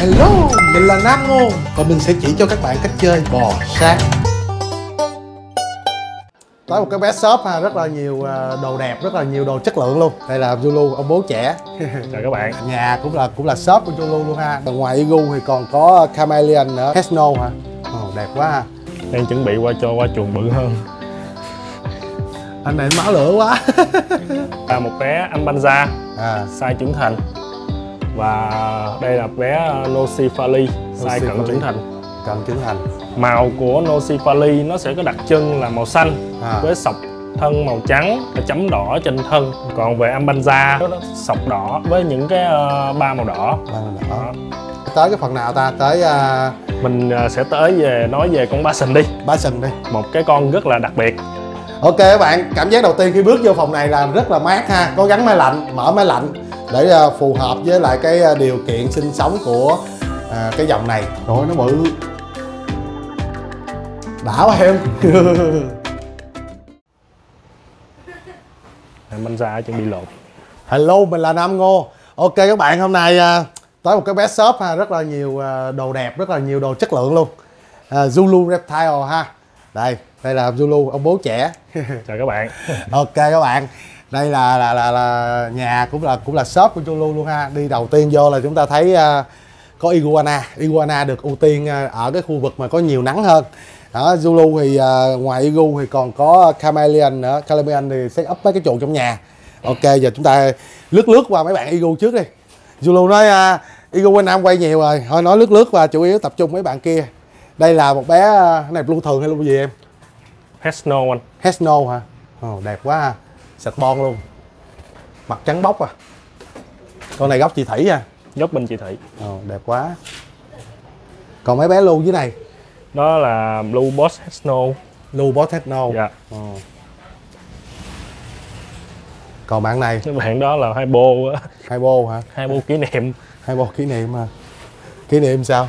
Hello, mình là Nam Ngô và mình sẽ chỉ cho các bạn cách chơi bò sát. Tới một cái bé shop ha, rất là nhiều à, đồ đẹp, rất là nhiều đồ chất lượng luôn. Đây là Zulu, ông bố trẻ. chào các bạn Nhà cũng là cũng là shop của Zulu luôn ha. Ngoài Igu thì còn có Chameleon nữa, Hesno hả? Ồ, đẹp quá ha. đang chuẩn bị qua cho qua chuồng bự hơn Anh này máu lửa quá. là một bé Ambanza à, size trưởng thành và đây là bé Nocifali size cận trưởng thành cần trưởng thành. màu của Nocifali nó sẽ có đặc trưng là màu xanh À. với sọc thân màu trắng và chấm đỏ trên thân còn về Ambanza nó sọc đỏ với những cái ờ, ba màu đỏ Vâng, đó. Tới cái phần nào ta? Tới uh, mình ờ, sẽ tới về nói về con Basin đi Basin đi. một cái con rất là đặc biệt Ok các bạn, cảm giác đầu tiên khi bước vô phòng này là rất là mát ha Có gắn máy lạnh, mở máy lạnh Để à, phù hợp với lại cái à, điều kiện sinh sống của à, cái dòng này. Rồi nó bự. Đã quá em. Ambanza chuẩn bị lột Hello, mình là Nam Ngô. Ok các bạn, hôm nay à, tới một cái bé shop ha Rất là nhiều à, đồ đẹp, rất là nhiều đồ chất lượng luôn. À, Zulu Reptile ha. Đây, đây là Zulu, ông bố trẻ. Chào các bạn. Ok các bạn đây là là là, là nhà cũng là cũng là shop của Zulu luôn ha. Đi đầu tiên vô là chúng ta thấy à, có iguana. Iguana được ưu tiên à, ở cái khu vực mà có nhiều nắng hơn. Đó Zulu thì à, ngoài igu thì còn có chameleon nữa. Chameleon thì set up mấy cái chuồng trong nhà. Ok giờ chúng ta lướt lướt qua mấy bạn igu trước đi. Zulu nói à, igu anh Nam quay nhiều rồi. Thôi nói lướt lướt và chủ yếu tập trung mấy bạn kia. Đây là một bé cái này blue thường hay blue gì em? Hesno anh. Hesno hả? Ồ, đẹp quá ha. Sạch bon luôn. Mặt trắng bóc à. Con này gốc chị Thủy à. dốc bên chị Thị Ồ, đẹp quá. Còn mấy bé lưu dưới này. đó là Blue Boss Hesno Lưu Boss Hesno. dạ Ồ. Còn bạn này, các bạn đó là hai bô á, hai bô hả? hai bô kỷ niệm Hai bô kỷ niệm à. Kỷ niệm sao?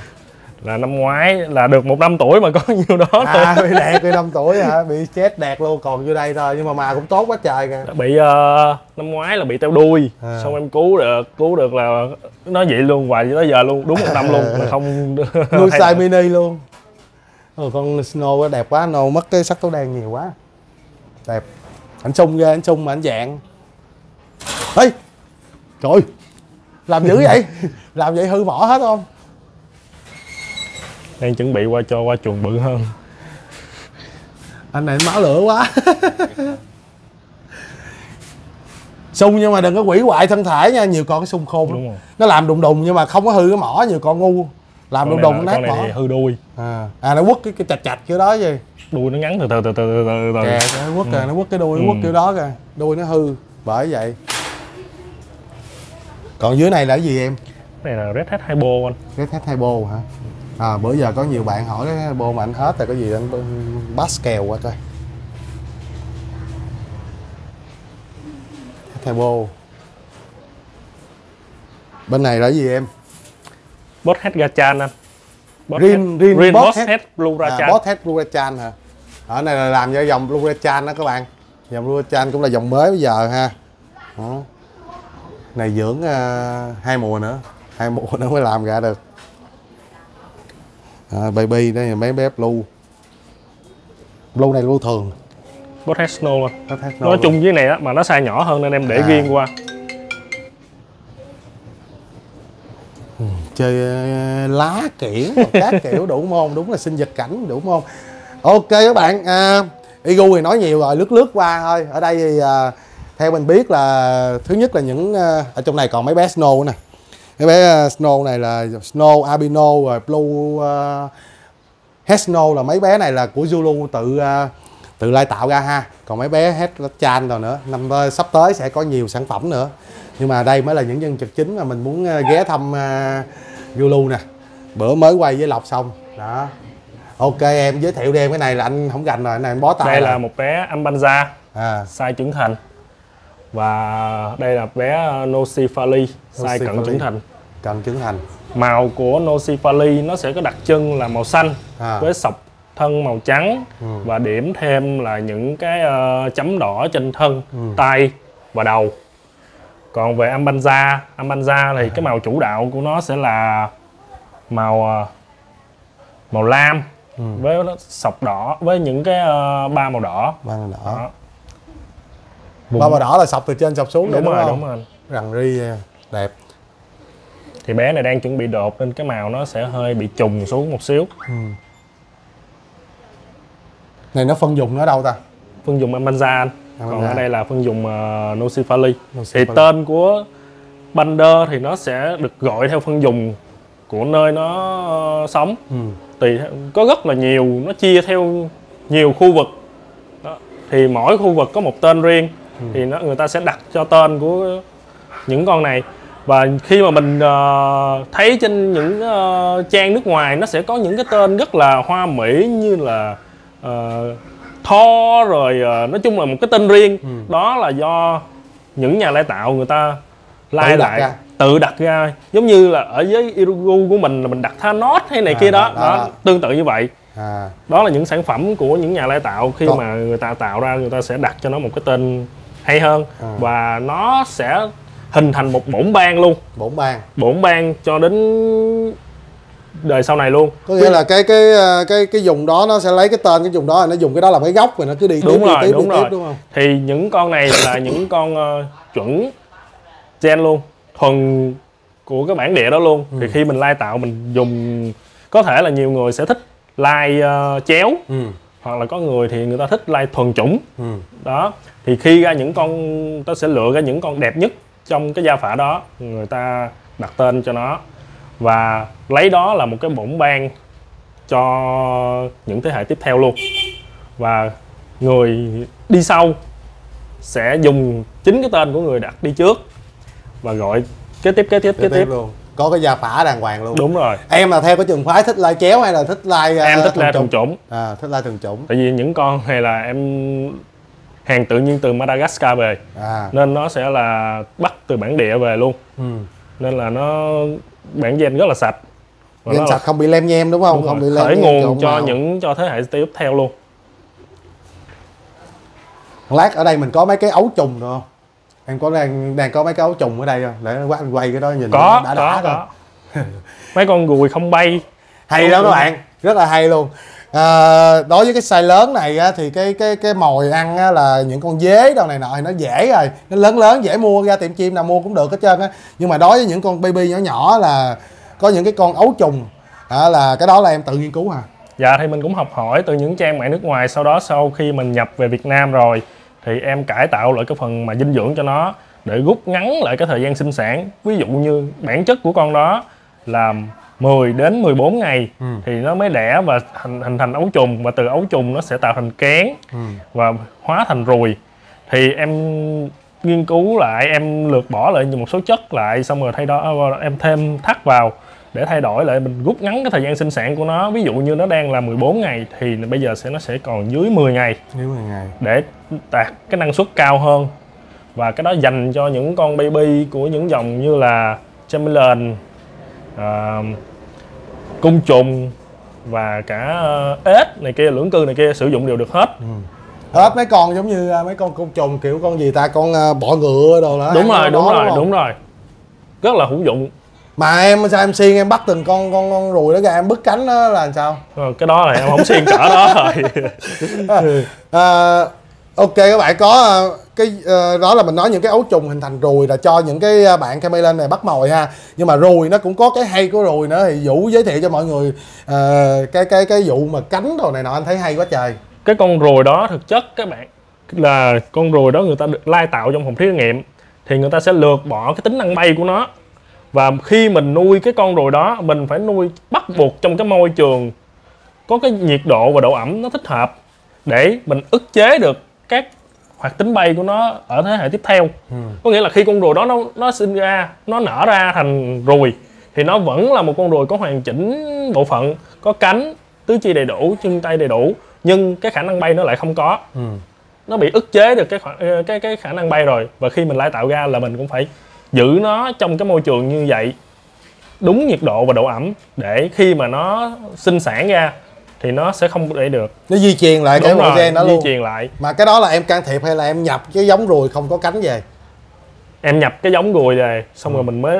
Là năm ngoái là được một năm tuổi mà có nhiêu đó thôi À, bị đẹp, bị 5 tuổi hả? Bị chết đẹp luôn, còn vô đây thôi. Nhưng mà mà cũng tốt quá trời kìa. bị ờ, năm ngoái là bị teo đuôi À. xong em cứu được cứu được là nó vậy luôn hoài tới giờ luôn đúng một năm luôn là không Nuôi đổi. mini luôn. Ồ, con Snow đẹp quá, Snow mất cái sắc tố đen nhiều quá. Đẹp. Anh sung ghê, anh sung mà anh dạng. Ê! Trời Làm dữ vậy? Làm vậy hư mỏ hết không? Đang chuẩn bị qua cho qua chuồng bự hơn Anh này máu lửa quá. sung nhưng mà đừng có quỷ hoại thân thể nha, nhiều con cái sung khôn đúng rồi Nó làm đùng đùng nhưng mà không có hư cái mỏ, nhiều con ngu. Làm đùng con đùng nát là, con này mỏ. hư đuôi À, à nó quất cái, cái chạch chạch kiểu đó gì. đuôi nó ngắn từ từ từ từ từ từ, từ. kìa nó quất kìa nó quất cái đuôi nó Ừ. quất kiểu đó kìa đuôi nó hư bởi vậy còn dưới này là cái gì em cái này là red hat hai bô anh cái thép hai bô hả à bữa giờ có nhiều bạn hỏi cái bô mà anh hết rồi có gì anh bass kèo qua coi. Hai bô. Bên này là gì em? Bot head gachan anh. Bot Rin- head- Rin Rin Bot Head. head blue à, boss head blue chan hả? Ở này là làm cho dòng blue chan đó các bạn. Dòng blue chan cũng là dòng mới bây giờ ha. Đó. này dưỡng ờ, hai mùa nữa. Hai mùa nữa mới làm ra được à, baby đây là mấy bé blue blue này blue thường. Bot head snow anh nó chung với này á mà nó size nhỏ hơn nên em để À. riêng qua. Chơi ờ, lá kiển các kiểu đủ môn đúng là sinh vật cảnh đủ môn. Ok các bạn à, Igu thì nói nhiều rồi lướt lướt qua thôi. Ở đây thì à, theo mình biết là thứ nhất là những à, ở trong này còn mấy bé Snow nè mấy bé à, Snow này là Snow Albino rồi Blue uh, Snow là mấy bé này là của Zulu tự à, tự lai tạo ra ha. Còn mấy bé Het Chan rồi nữa năm tới- sắp tới sẽ có nhiều sản phẩm nữa. Nhưng mà đây mới là những nhân vật chính mà mình muốn à, ghé thăm uh, Zulu nè. Bữa mới quay với Lộc xong đó. Ok em giới thiệu đi em cái này là anh không gành rồi cái này anh bó tay đây rồi. là một bé Ambanza à. size trưởng thành và đây là bé Nocifali size cận trưởng thành cần trưởng thành màu của Nocifali nó sẽ có đặc trưng là màu xanh À. với sọc thân màu trắng Ừ. và điểm thêm là những cái ờ, chấm đỏ trên thân Ừ. tay và đầu còn về Ambanza Ambanza thì À. cái màu chủ đạo của nó sẽ là màu ờ, màu lam Ừ. với sọc đỏ với những cái ờ, ba màu đỏ ba màu đỏ đó. Ba màu đỏ là sọc từ trên sọc xuống đúng, đúng, rồi không? đúng rồi. Rằn ri à, đẹp. Thì bé này đang chuẩn bị đột nên cái màu nó sẽ hơi bị trùng xuống một xíu. Này nó phân dùng ở đâu ta? Phân dùng Amanza anh. Còn ở đây là phân dùng uh, Nocifali thì tên của Bander thì nó sẽ được gọi theo phân dùng của nơi nó ờ, sống. Ừ. tùy có rất là nhiều nó chia theo nhiều khu vực. Đó. thì mỗi khu vực có một tên riêng thì nó người ta sẽ đặt cho tên của những con này. Và khi mà mình ờ, thấy trên những ờ, trang nước ngoài nó sẽ có những cái tên rất là hoa mỹ như là uh, Thor rồi ờ, nói chung là một cái tên riêng. Đó là do những nhà lai tạo người ta lai lại ra. tự đặt ra. Giống như là ở với Irugu của mình là mình đặt Thanos hay này À, kia đó, đó, đó, đó. tương tự như vậy. À. Đó là những sản phẩm của những nhà lai tạo. Khi Còn- mà người ta tạo ra người ta sẽ đặt cho nó một cái tên hay hơn. À. và nó sẽ hình thành một bổn ban luôn. Bổn ban bổn ban cho đến đời sau này luôn. Có nghĩa là cái cái à, cái cái dùng đó nó sẽ lấy cái tên cái dùng đó nó dùng cái đó làm cái gốc rồi nó cứ đi đúng tiếp rồi đi tiếp đúng đi rồi. tiếp đúng không? Thì những con này là những con ờ, chuẩn gen luôn thuần của cái bản địa đó luôn. Ừ. thì khi mình lai tạo mình dùng có thể là nhiều người sẽ thích lai ờ, chéo. Ừ hoặc là có người thì người ta thích lai thuần chủng. Ừ. Đó thì khi ra những con ta sẽ lựa ra những con đẹp nhất trong cái gia phả đó người ta đặt tên cho nó. Và lấy đó là một cái bổn ban cho những thế hệ tiếp theo luôn. Và người đi sau sẽ dùng chính cái tên của người đặt đi trước và gọi kế tiếp kế tiếp tiếp kế tiếp tiếp. luôn có cái gia phả đàng hoàng luôn. Đúng rồi. Em là theo cái trường phái thích lai chéo hay là thích lai em thích lai thuần chủng? à thích lai thuần chủng. Tại vì những con này là em hàng tự nhiên từ Madagascar về. À. Nên nó sẽ là bắt từ bản địa về luôn. Ừ. nên là nó bản gen rất là sạch. Và Gen sạch không bị lem nhem đúng không? Đúng không rồi, bị lem khởi nhem nguồn cho màu. những cho thế hệ tiếp theo luôn. Lát ở đây mình có mấy cái ấu trùng được không em có đang đang có mấy cái ấu trùng ở đây không? Để quá anh quay cái đó nhìn có đã có đã có. mấy con ruồi không bay. Hay đó các bạn rất là hay luôn. À, đối với cái size lớn này á, thì cái cái cái mồi ăn á, là những con dế đâu này nọ thì nó dễ rồi. Nó lớn lớn dễ mua ra tiệm chim nào mua cũng được hết trơn á. Nhưng mà đối với những con baby nhỏ nhỏ là có những cái con ấu trùng à, là cái đó là em tự nghiên cứu hả? Dạ thì mình cũng học hỏi từ những trang mạng nước ngoài. Sau đó sau khi mình nhập về Việt Nam rồi thì em cải tạo lại cái phần mà dinh dưỡng cho nó để rút ngắn lại cái thời gian sinh sản ví dụ như bản chất của con đó là 10 đến 14 ngày Ừ. thì nó mới đẻ và hình, hình thành ấu trùng và từ ấu trùng nó sẽ tạo thành kén Ừ. và hóa thành ruồi thì em nghiên cứu lại em lược bỏ lại một số chất lại xong rồi thay đó em thêm thắt vào để thay đổi lại mình rút ngắn cái thời gian sinh sản của nó. Ví dụ như nó đang là 14 ngày thì bây giờ sẽ nó sẽ còn dưới 10 ngày. Nếu mà ngày. Để đạt cái năng suất cao hơn. Và cái đó dành cho những con baby của những dòng như là Chamberlain à, cung trùng và cả ờ, ếch này kia lưỡng cư này kia sử dụng đều được hết. Hết mấy con giống như à, mấy con côn trùng kiểu con gì ta con bọ ngựa đồ đó. Đúng rồi đúng rồi đúng rồi. Rất là hữu dụng mà em sao em xiên em bắt từng con con con ruồi đó ra em bứt cánh nó là làm sao? Ờ, cái đó là em không xuyên cỡ đó rồi. À, ok các bạn có à, cái à, đó là mình nói những cái ấu trùng hình thành ruồi là cho những cái à, bạn chameleon này bắt mồi ha. Nhưng mà ruồi nó cũng có cái hay của ruồi nữa thì vũ giới thiệu cho mọi người à, cái cái cái vụ mà cánh đồ này nọ anh thấy hay quá trời. Cái con ruồi đó thực chất các bạn là con ruồi đó người ta được lai tạo trong phòng thí nghiệm. Thì người ta sẽ lược bỏ cái tính năng bay của nó và khi mình nuôi cái con ruồi đó mình phải nuôi bắt buộc trong cái môi trường có cái nhiệt độ và độ ẩm nó thích hợp để mình ức chế được các hoạt tính bay của nó ở thế hệ tiếp theo. Có nghĩa là khi con ruồi đó nó nó sinh ra nó nở ra thành ruồi thì nó vẫn là một con ruồi có hoàn chỉnh bộ phận có cánh tứ chi đầy đủ chân tay đầy đủ nhưng cái khả năng bay nó lại không có. Nó bị ức chế được cái cái cái khả năng bay rồi và khi mình lai tạo ra là mình cũng phải giữ nó trong cái môi trường như vậy đúng nhiệt độ và độ ẩm để khi mà nó sinh sản ra thì nó sẽ không để được. Nó di truyền lại cái đúng bộ rồi gen đó di luôn. truyền lại. Mà cái đó là em can thiệp hay là em nhập cái giống ruồi không có cánh về? Em nhập cái giống ruồi về xong rồi mình mới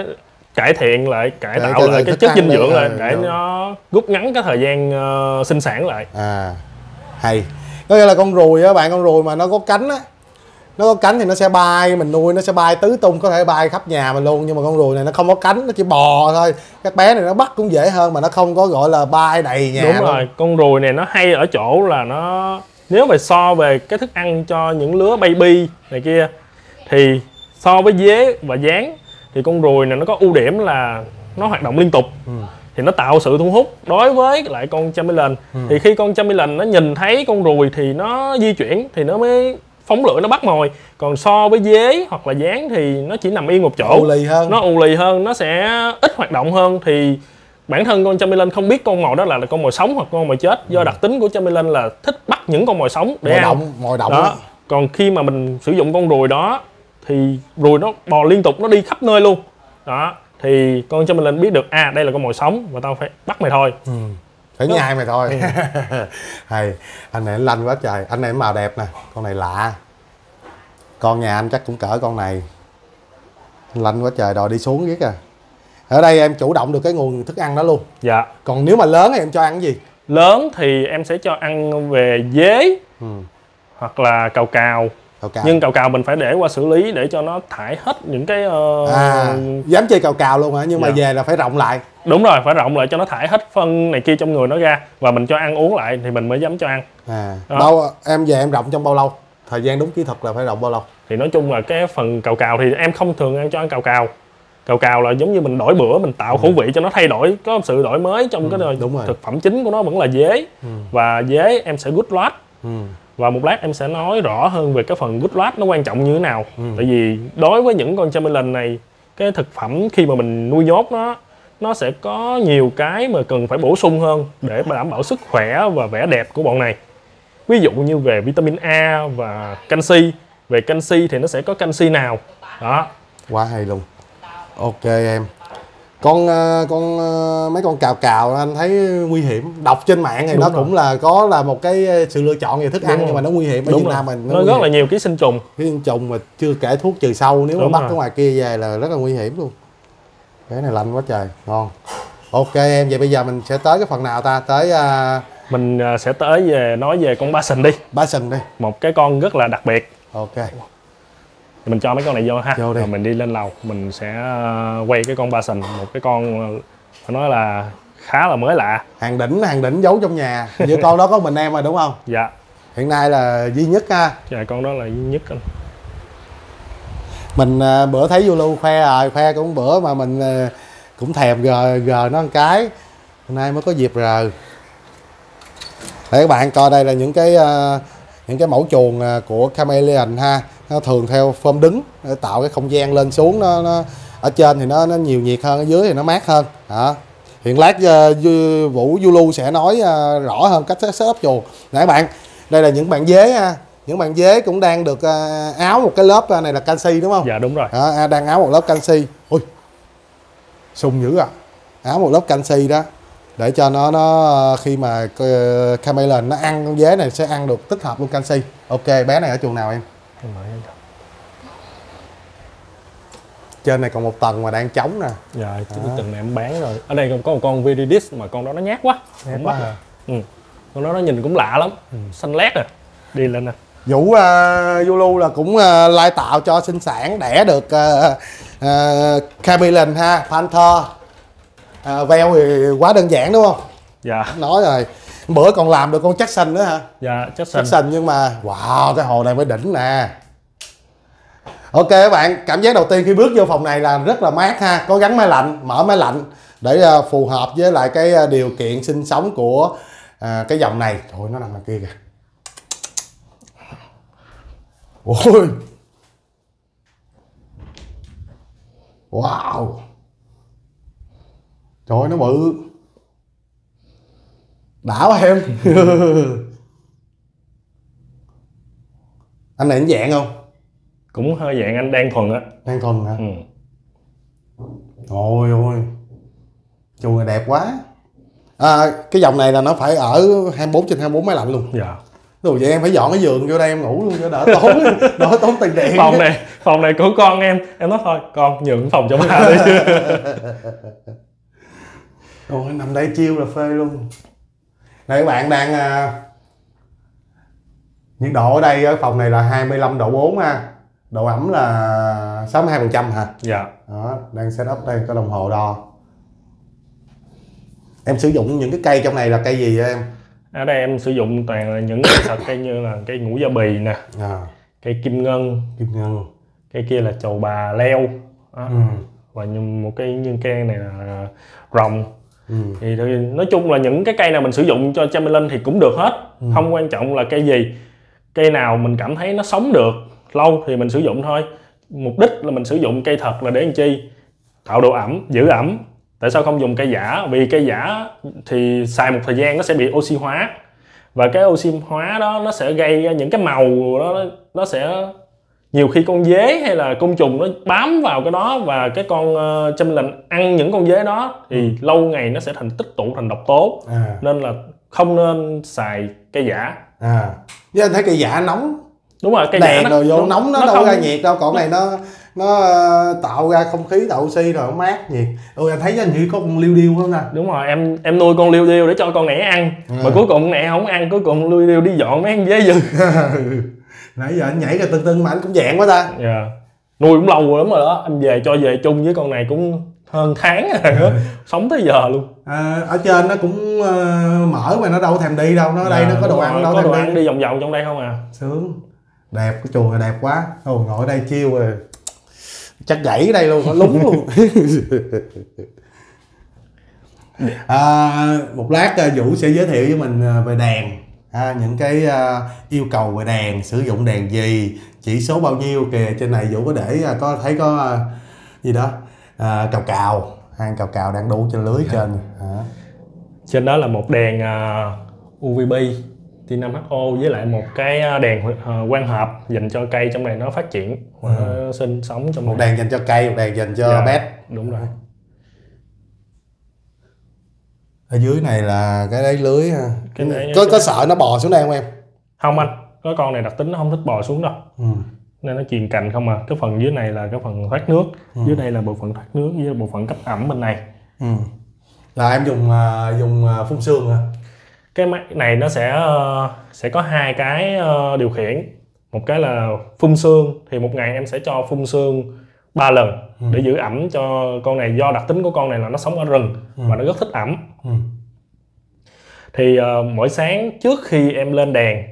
cải thiện lại cải Cải- tạo lại cái chất dinh dưỡng lại ờ, để đúng. nó rút ngắn cái thời gian ờ, sinh sản lại. À hay. Có nghĩa là con ruồi á bạn con ruồi mà nó có cánh á nó có cánh thì nó sẽ bay mình nuôi nó sẽ bay tứ tung có thể bay khắp nhà mình luôn nhưng mà con ruồi này nó không có cánh nó chỉ bò thôi các bé này nó bắt cũng dễ hơn mà nó không có gọi là bay đầy nhà đúng luôn. rồi con ruồi này nó hay ở chỗ là nó nếu mà so về cái thức ăn cho những lứa baby này kia thì so với dế và dán thì con ruồi này nó có ưu điểm là nó hoạt động liên tục Ừ. thì nó tạo sự thu hút đối với lại con chameleon Ừ. thì khi con chameleon nó nhìn thấy con ruồi thì nó di chuyển thì nó mới phóng lưỡi nó bắt mồi. Còn so với dế hoặc là dán thì nó chỉ nằm yên một chỗ. Ù lì hơn. Nó ù lì hơn nó sẽ ít hoạt động hơn. Thì bản thân con chameleon không biết con mồi đó là con mồi sống hoặc con mồi chết. Do đặc tính của chameleon là thích bắt những con mồi sống để mồi ăn. động mồi động đó. còn khi mà mình sử dụng con ruồi đó thì ruồi nó bò liên tục nó đi khắp nơi luôn. Đó. Thì con chameleon biết được à đây là con mồi sống và tao phải bắt mày thôi. Ừ. phải nhai mày thôi. Hay anh này nó lanh quá trời. Anh này màu đẹp nè con này lạ. Con nhà anh chắc cũng cỡ con này. Lanh quá trời đòi đi xuống ghét à. Ở đây em chủ động được cái nguồn thức ăn đó luôn. Dạ. Còn nếu mà lớn thì em cho ăn cái gì? Lớn thì em sẽ cho ăn về dế ừ. hoặc là cào cào cào cào nhưng cào cào mình phải để qua xử lý để cho nó thải hết những cái ờ, à dám chơi cào cào luôn hả nhưng mà Dạ. về là phải rộng lại đúng rồi phải rộng lại cho nó thải hết phân này kia trong người nó ra và mình cho ăn uống lại thì mình mới dám cho ăn à Đó. bao em về em rộng trong bao lâu thời gian đúng kỹ thuật là phải rộng bao lâu thì nói chung là cái phần cào cào thì em không thường ăn cho ăn cào cào cào cào là giống như mình đổi bữa mình tạo khẩu vị cho nó thay đổi có sự đổi mới trong cái Ừ. đúng rồi. thực phẩm chính của nó vẫn là dế và dế em sẽ good lot ừ. Và một lát em sẽ nói rõ hơn về cái phần good lot nó quan trọng như thế nào. Ừ. tại vì đối với những con chameleon này cái thực phẩm khi mà mình nuôi nhốt nó nó sẽ có nhiều cái mà cần phải bổ sung hơn để đảm bảo sức khỏe và vẻ đẹp của bọn này. Ví dụ như về vitamin A và canxi. Về canxi thì nó sẽ có canxi nào. Đó. Quá hay luôn. Ok em con ờ, con ờ, mấy con cào cào anh thấy nguy hiểm. Đọc trên mạng thì Đúng nó rồi. cũng là có là một cái ờ, sự lựa chọn về thức ăn Đúng nhưng mà rồi. nó nguy hiểm ở đúng Việt rồi. Nam mình nó nguy rất hiểm. là nhiều ký sinh trùng. Cái viên trùng mà chưa kể thuốc trừ sâu nếu Đúng mà bắt rồi. ở ngoài kia về là rất là nguy hiểm luôn. Cái này lạnh quá trời ngon. Ok em vậy bây giờ mình sẽ tới cái phần nào ta? Tới uh, mình sẽ tới về nói về con bison đi. Ba sừng đi. Một cái con rất là đặc biệt. Ok mình cho mấy con này vô ha. Vô đi. rồi mình đi lên lầu mình sẽ à, quay cái con bison một cái con à, phải nói là khá là mới lạ. Hàng đỉnh hàng đỉnh giấu trong nhà. Như con đó có mình em rồi đúng không? Dạ. Hiện nay là duy nhất ha. Dạ con đó là duy nhất anh. mình à, bữa thấy Zulu khoe rồi khoe cũng bữa mà mình à, cũng thèm gờ gờ nó một cái. Hôm nay mới có dịp rờ. Để các bạn coi đây là những cái à, những cái mẫu chuồng à, của Chameleon ha thường theo form đứng để tạo cái không gian lên xuống nó, nó ở trên thì nó nó nhiều nhiệt hơn ở dưới thì nó mát hơn. Đó. Hiện lát uh, Vũ Zulu sẽ nói à, rõ hơn cách set up chuồng nãy bạn đây là những bạn dế ha. Những bạn dế cũng đang được à, áo một cái lớp này là canxi đúng không? Dạ đúng rồi. Đó, à, đang áo một lớp canxi. Ui sung dữ à. Áo một lớp canxi đó để cho nó nó khi mà ờ, chameleon nó ăn con dế này sẽ ăn được tích hợp luôn canxi. Ok bé này ở chuồng nào em trên này còn một tầng mà đang trống nè. Dạ cái tuần này em bán rồi. Ở đây còn có một con viridis mà con đó nó nhát quá. Bắt quá à. ừ. con đó nó nhìn cũng lạ lắm. Xanh lét à. Đi lên nè. Vũ uh, Zulu là cũng uh, lai tạo cho sinh sản đẻ được uh, uh, chameleon ha panther. Uh, veo thì quá đơn giản đúng không? Dạ. Nói rồi bữa còn làm được con Jackson nữa hả? Dạ chắc xanh Jackson nhưng mà wow cái hồ này mới đỉnh nè. Ok các bạn cảm giác đầu tiên khi bước vô phòng này là rất là mát ha. Có gắn máy lạnh mở máy lạnh để ờ, phù hợp với lại cái ờ, điều kiện sinh sống của ờ, cái dòng này. Thôi nó nằm đằng kia kìa. Ôi. Wow. Trời ơi, nó bự đã quá em. Anh này anh dạng không? Cũng hơi dạng anh đen thuần á. Đang thuần hả? Ừ. ôi ôi. Chuồng này đẹp quá. À, cái dòng này là nó phải ở 24 trên 24 máy lạnh luôn. Dạ. Rồi vậy em phải dọn cái giường vô đây em ngủ luôn cho đỡ tốn đỡ tốn tiền điện. Phòng này phòng này của con em. Em nói thôi con nhường phòng cho ba đi. Ôi nằm đây chiêu là phê luôn Này các bạn đang à, nhiệt độ ở đây ở phòng này là 25 độ 4 ha. Độ ẩm là 62% hả? Dạ. Đó đang set up đây có đồng hồ đo. Em sử dụng những cái cây trong này là cây gì vậy em? Ở đây em sử dụng toàn là những cái cây như là cây ngũ gia bì nè à, cây kim ngân kim ngân. cây kia là trầu bà leo đó. ừ. và một cây như cây này là rồng Ừ. thì, nói chung là những cái cây nào mình sử dụng cho Chamberlain thì cũng được hết. Ừ. không quan trọng là cây gì. Cây nào mình cảm thấy nó sống được lâu thì mình sử dụng thôi. Mục đích là mình sử dụng cây thật là để làm chi? Tạo độ ẩm giữ ẩm. Tại sao không dùng cây giả? Vì cây giả thì xài một thời gian nó sẽ bị oxy hóa. Và cái oxy hóa đó nó sẽ gây ra những cái màu đó nó- nó sẽ nhiều khi con dế hay là côn trùng nó bám vào cái đó và cái con uh, châm ăn những con dế đó thì lâu ngày nó sẽ thành tích tụ thành độc tố. À. Nên là không nên xài cây giả. À. Với anh thấy cây giả nóng. Đúng rồi cây đèn giả rồi vô nóng nó, đâu không- ra nhiệt đâu còn này nó nó ờ, tạo ra không khí tạo oxy rồi nó mát nhiệt. Ôi anh thấy hình như có con liêu điêu không nè đúng rồi em em nuôi con liêu điêu để cho con này ăn. Ừ. mà cuối cùng con này không ăn cuối cùng liêu điêu đi dọn mấy con dế dư nãy giờ anh nhảy ra tưng tưng mà anh cũng dạng quá ta. Dạ. nuôi cũng lâu lắm rồi đó. Em về cho về chung với con này cũng hơn tháng rồi đó. Sống tới giờ luôn. À, ở trên nó cũng ờ, mở mà nó đâu thèm đi đâu. Nó ở đây Dạ, nó có đồ ăn rồi, đâu có đồ thèm ăn đi. đi vòng vòng trong đây không à? Sướng. Đẹp cái chuồng này đẹp quá. Ồ ngồi ở đây chiêu rồi. Chắc gãy ở đây luôn nó lúng luôn. À, một lát à, vũ sẽ giới thiệu với mình à, về đèn ha, những cái à, yêu cầu về đèn sử dụng đèn gì chỉ số bao nhiêu kìa trên này vũ có để à, có thấy có à, gì đó à, cào cào. Hang cào cào đang đu trên lưới trên. Hả? trên đó là một đèn uh, UVB T5HO với lại một cái à, đèn uh, quang hợp dành cho cây trong này nó phát triển và nó sinh sống trong một này. đèn dành cho cây một đèn dành cho Dạ, bét đúng rồi ở dưới này là cái đáy lưới ha. Cái đáy- có có sợ nó bò xuống đây không em? Không anh có con này đặc tính nó không thích bò xuống đâu. Ừ. nên nó truyền cành không à. Cái phần dưới này là cái phần thoát nước. Dưới đây là bộ phận thoát nước với bộ phận cấp ẩm bên này. Ừ. là em dùng à, dùng à, phun sương hả? Cái máy này nó sẽ ờ, sẽ có hai cái ờ, điều khiển. Một cái là phun sương thì một ngày em sẽ cho phun sương ba lần để giữ ẩm cho con này. Do đặc tính của con này là nó sống ở rừng và nó rất thích ẩm ừ. thì ờ, mỗi sáng trước khi em lên đèn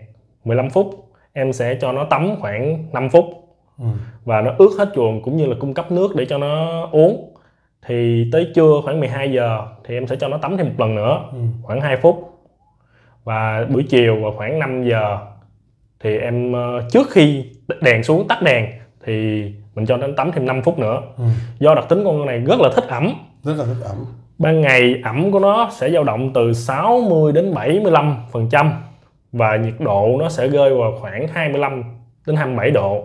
15 phút em sẽ cho nó tắm khoảng 5 phút Ừ. và nó ướt hết chuồng cũng như là cung cấp nước để cho nó uống thì tới trưa khoảng 12 giờ thì em sẽ cho nó tắm thêm một lần nữa Ừ. khoảng 2 phút và buổi chiều vào khoảng 5 giờ thì em ờ, trước khi đèn xuống tắt đèn thì mình cho nó tắm thêm 5 phút nữa Ừ. do đặc tính con này rất là thích ẩm rất là thích ẩm ban ngày ẩm của nó sẽ dao động từ 60 đến 75 phần trăm và nhiệt độ nó sẽ rơi vào khoảng 25 đến 27 độ.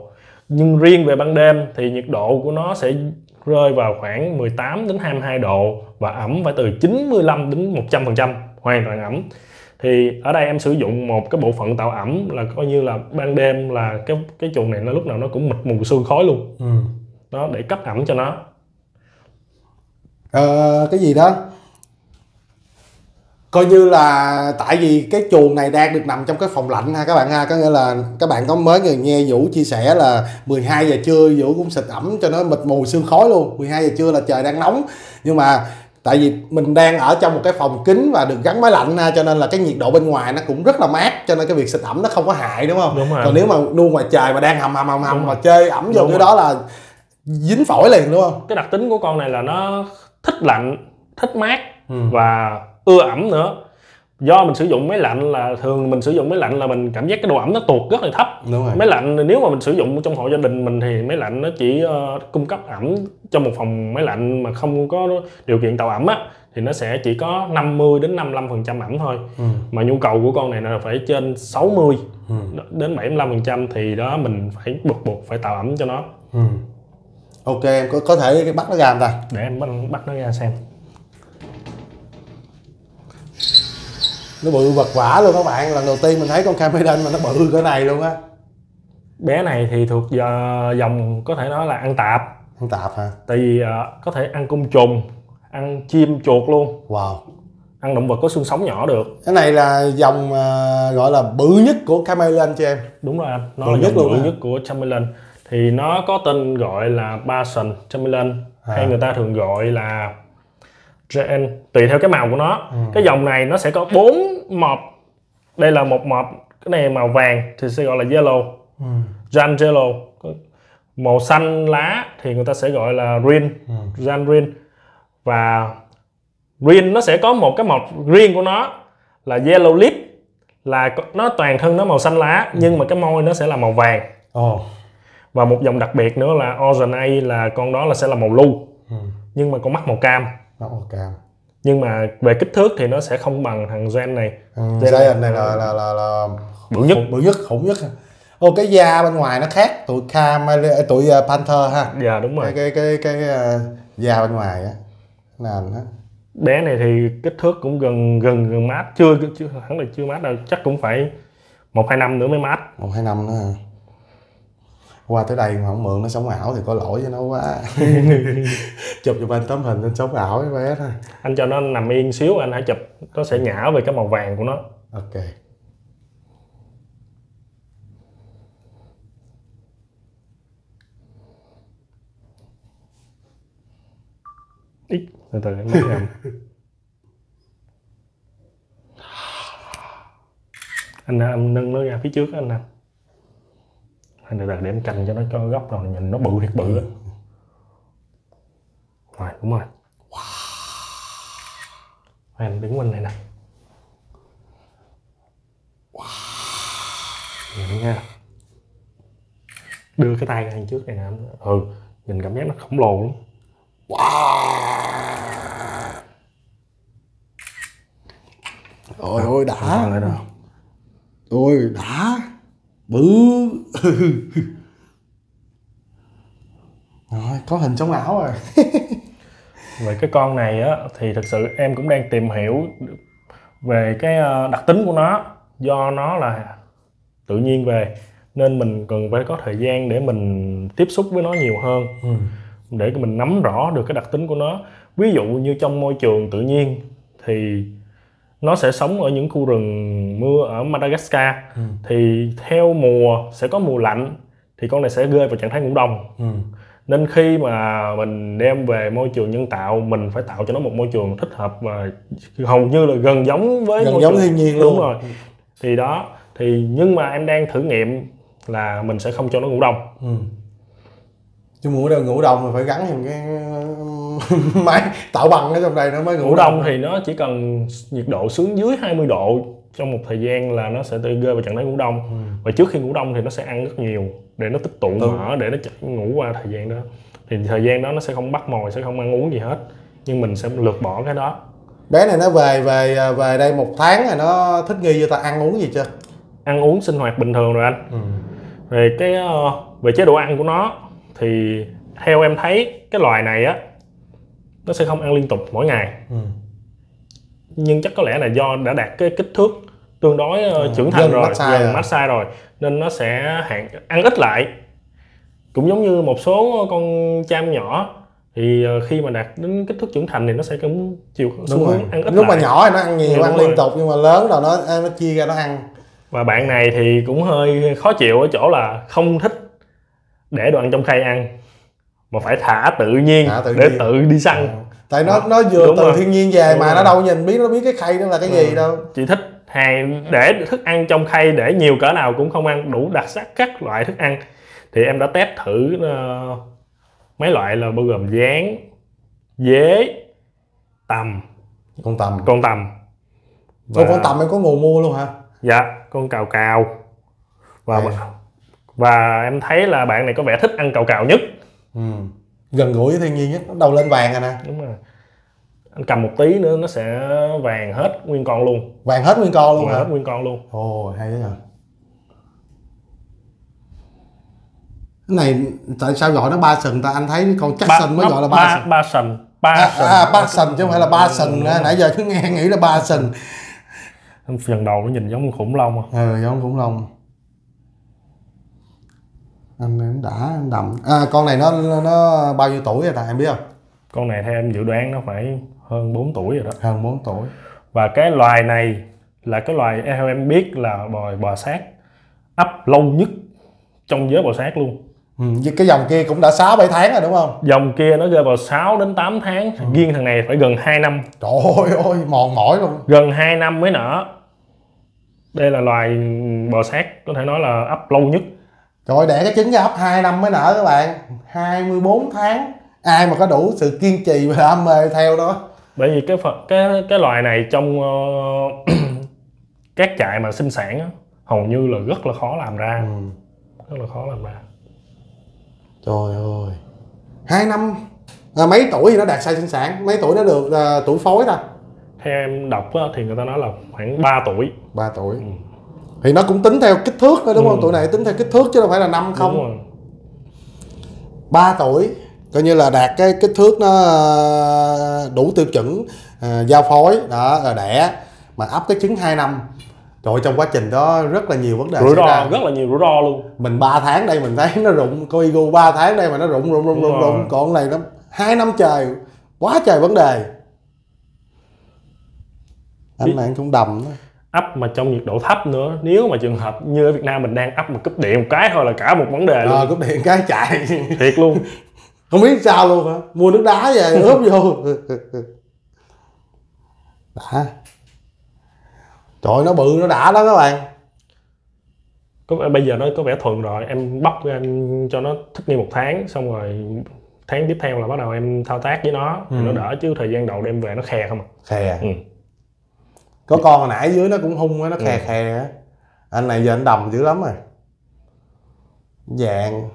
Nhưng riêng về ban đêm thì nhiệt độ của nó sẽ rơi vào khoảng 18 đến 22 độ và ẩm phải từ 95 đến 100 phần trăm hoàn toàn ẩm. Thì ở đây em sử dụng một cái bộ phận tạo ẩm là coi như là ban đêm là cái cái chuồng này nó lúc nào nó cũng mịt mù sương khói luôn. Ừ. đó để cấp ẩm cho nó ờ, cái gì đó. Coi như là tại vì cái chuồng này đang được nằm trong cái phòng lạnh ha các bạn ha. Có nghĩa là các bạn có mới người nghe Vũ chia sẻ là 12 giờ trưa Vũ cũng xịt ẩm cho nó mịt mù sương khói luôn. 12 giờ trưa là trời đang nóng. Nhưng mà tại vì mình đang ở trong một cái phòng kính và được gắn máy lạnh ha cho nên là cái nhiệt độ bên ngoài nó cũng rất là mát cho nên cái việc xịt ẩm nó không có hại đúng không? Đúng rồi. còn nếu mà nuôi ngoài trời mà đang hầm hầm hầm hầm mà chơi ẩm vô cái đó là dính phổi liền đúng không? Cái đặc tính của con này là nó thích lạnh thích mát Ừ. và ưa ẩm nữa do mình sử dụng máy lạnh là thường mình sử dụng máy lạnh là mình cảm giác cái độ ẩm nó tuột rất là thấp đúng rồi máy lạnh nếu mà mình sử dụng trong hộ gia đình mình thì máy lạnh nó chỉ ờ, cung cấp ẩm cho một phòng máy lạnh mà không có điều kiện tạo ẩm á thì nó sẽ chỉ có 50 đến 55 phần trăm ẩm thôi ừ. mà nhu cầu của con này là phải trên 60 Ừ. đến 75 phần trăm thì đó mình phải buộc buộc phải tạo ẩm cho nó Ừ. ok em có có thể bắt nó ra không ta? Để em bắt, bắt nó ra xem. Nó bự vật vả luôn các bạn. Lần đầu tiên mình thấy con Cameron mà nó bự cỡ này luôn á. Bé này thì thuộc giờ dòng có thể nói là ăn tạp. Ăn tạp hả? Tại vì ờ, có thể ăn côn trùng ăn chim chuột luôn. Wow. Ăn động vật có xương sống nhỏ được. Cái này là dòng à, gọi là bự nhất của Cameron cho em? Đúng rồi anh nó Bự là nhất dòng luôn bự hả? nhất của Chamberlain thì nó có tên gọi là Bason Chamberlain À. hay người ta thường gọi là JN tùy theo cái màu của nó. Ừ. cái dòng này nó sẽ có bốn mọp. Đây là một mọp cái này màu vàng thì sẽ gọi là yellow. Ừ. Jan yellow màu xanh lá thì người ta sẽ gọi là green. Ừ. Jan green và green nó sẽ có một cái màu riêng của nó là yellow lip là nó toàn thân nó màu xanh lá nhưng mà cái môi nó sẽ là màu vàng. Ồ và một dòng đặc biệt nữa là Ocean A là con đó là sẽ là màu lưu ừ. nhưng mà con mắt màu cam. Nó màu cam. Nhưng mà về kích thước thì nó sẽ không bằng thằng Gen này. Ừ. Là- Giant này là là là, là bự nhất. Bự nhất khủng nhất. Ô cái da bên ngoài nó khác. Tụi Cam tụi uh, Panther ha. Dạ đúng rồi. Cái cái cái cái uh, da bên ngoài á nền á bé này thì kích thước cũng gần gần gần mát. Chưa chưa hẳn là chưa mát đâu. Chắc cũng phải một hai năm nữa mới mát. Một hai năm nữa hả qua tới đây mà không mượn nó sống ảo thì có lỗi với nó quá. Chụp cho anh tấm hình lên sống ảo với bé thôi. Anh cho nó nằm yên xíu anh hãy chụp nó sẽ nhả về cái màu vàng của nó. Ok. Ít từ từ em mới anh nâng nó ra phía trước anh nè từ từ để em canh cho nó cho góc rồi nhìn nó bự thiệt bự á. Rồi đúng rồi. Em đứng bên này nè. Nhìn nha. Đưa cái tay ra trước này nè ừ nhìn cảm giác nó khổng lồ lắm. Ôi ôi đã. Ôi đã bự rồi có hình sống ảo rồi. Về cái con này á thì thực sự em cũng đang tìm hiểu về cái ờ, đặc tính của nó do nó là tự nhiên về nên mình cần phải có thời gian để mình tiếp xúc với nó nhiều hơn. Ừ. để mình nắm rõ được cái đặc tính của nó. Ví dụ như trong môi trường tự nhiên thì nó sẽ sống ở những khu rừng mưa ở Madagascar. Ừ. thì theo mùa sẽ có mùa lạnh thì con này sẽ rơi vào trạng thái ngủ đông. Ừ. nên khi mà mình đem về môi trường nhân tạo mình phải tạo cho nó một môi trường thích hợp và hầu như là gần giống với gần môi giống trường. thiên nhiên đúng luôn. rồi. Thì đó thì nhưng mà em đang thử nghiệm là mình sẽ không cho nó ngủ đông. Ừ. chứ ngủ đâu ngủ đông thì phải gắn thêm cái máy tạo bằng ở trong đây nó mới ngủ, ngủ đông thì nó chỉ cần nhiệt độ xuống dưới 20 độ trong một thời gian là nó sẽ tự rơi vào trạng thái ngủ đông. Và trước khi ngủ đông thì nó sẽ ăn rất nhiều để nó tích tụ Ừ. mỡ để nó ngủ qua thời gian đó. Thì thời gian đó nó sẽ không bắt mồi sẽ không ăn uống gì hết. Nhưng mình sẽ lược bỏ cái đó. Bé này nó về về về đây một tháng rồi nó thích nghi cho ta ăn uống gì chưa? Ăn uống sinh hoạt bình thường rồi anh. Ừ. về cái ờ, về chế độ ăn của nó thì theo em thấy cái loài này á nó sẽ không ăn liên tục mỗi ngày. Ừ. nhưng chắc có lẽ là do đã đạt cái kích thước tương đối ờ, Ừ, trưởng thành rồi massage gần rồi. massage rồi nên nó sẽ hạn ăn ít lại. Cũng giống như một số con cham nhỏ thì ờ, khi mà đạt đến kích thước trưởng thành thì nó sẽ cũng chiều xu đúng rồi. hướng ăn ít lúc mà lại. nhỏ thì nó ăn nhiều Ừ, ăn liên rồi. tục nhưng mà lớn rồi nó nó chia ra nó ăn. Và bạn này thì cũng hơi khó chịu ở chỗ là không thích để đồ ăn trong khay ăn mà phải thả tự nhiên Thả tự để nhiên. tự đi săn tại nó Đó. nó vừa Đúng từ rồi. thiên nhiên về Đúng mà rồi. nó đâu nhìn biết nó biết cái khay đó là cái gì Ừ. đâu chị thích hàng để thức ăn trong khay để nhiều cỡ nào cũng không ăn đủ đặc sắc các loại thức ăn thì em đã test thử ờ, mấy loại là bao gồm gián dế tầm con tầm con tầm con con tầm em có nguồn mua luôn hả dạ con cào cào và À. và em thấy là bạn này có vẻ thích ăn cào cào nhất ừ. gần gũi với thiên nhiên nhất nó đầu lên vàng rồi nè. Đúng rồi. Anh cầm một tí nữa nó sẽ vàng hết nguyên con luôn. Vàng hết nguyên con luôn vàng hả? hết nguyên con luôn. Ồ hay đấy nhờ cái này tại sao gọi nó ba sừng ta? Anh thấy con chắc sừng mới gọi là ba ba sừng. ba sần ba à, sần à, ba sừng chứ không phải là ba sừng nãy giờ cứ nghe nghĩ là ba sừng. Phần đầu nó nhìn giống con khủng long à. ừ giống khủng long anh em đã anh đầm à con này nó nó bao nhiêu tuổi rồi ta em biết không? Con này theo em dự đoán nó phải hơn 4 tuổi rồi đó. Hơn 4 tuổi. Và cái loài này là cái loài theo em biết là bò bò sát. Ấp lâu nhất trong giới bò sát luôn. Ừ, cái dòng kia cũng đã 6 7 tháng rồi đúng không? Dòng kia nó rơi vào 6 đến 8 tháng. Riêng thằng này phải gần 2 năm. Trời ơi mòn mỏi luôn. Gần 2 năm mới nở. Đây là loài bò sát có thể nói là ấp lâu nhất trời đẻ cái trứng ra ấp 2 năm mới nở các bạn. 24 tháng. Ai mà có đủ sự kiên trì và đam mê theo đó. Bởi vì cái phần cái cái loài này trong ờ, các trại mà sinh sản á, hầu như là rất là khó làm ra. Ừ. rất là khó làm ra. Trời ơi. Hai năm à, mấy tuổi thì nó đạt size sinh sản? Mấy tuổi nó được à, tuổi phối ta? Theo em đọc á, thì người ta nói là khoảng 3 tuổi. 3 tuổi thì nó cũng tính theo kích thước thôi đúng không? Ừ. tuổi này tính theo kích thước chứ đâu phải là năm không. 3 tuổi coi như là đạt cái kích thước nó à, đủ tiêu chuẩn à, giao phối. Đó là đẻ mà ấp cái trứng 2 năm. Rồi trong quá trình đó rất là nhiều vấn đề rủi ra ro rất là nhiều rủi ro luôn. Mình 3 tháng đây mình thấy nó rụng coi Igu 3 tháng đây mà nó rụng rụng rụng rụng rụng còn này nó hai năm trời quá trời vấn đề. Anh anh cũng đầm đó. Ấp mà trong nhiệt độ thấp nữa. Nếu mà trường hợp như ở Việt Nam mình đang ấp mà cúp điện một cái thôi là cả một vấn đề luôn. Ờ, cúp điện cái chạy. Thiệt luôn. Không biết sao luôn hả? Mua nước đá về ướp vô. Đã. Trời nó bự nó đã đó các bạn. Có bây giờ nó có vẻ thuận rồi. Em bóc em cho nó thích nghi một tháng xong rồi tháng tiếp theo là bắt đầu em thao tác với nó. Ừ. nó đỡ chứ thời gian đầu đem về nó khè không à. Khè. Ừ. có con hồi nãy dưới nó cũng hung á nó khè Ừ. khè á. Anh này giờ anh đầm dữ lắm rồi. Dạng.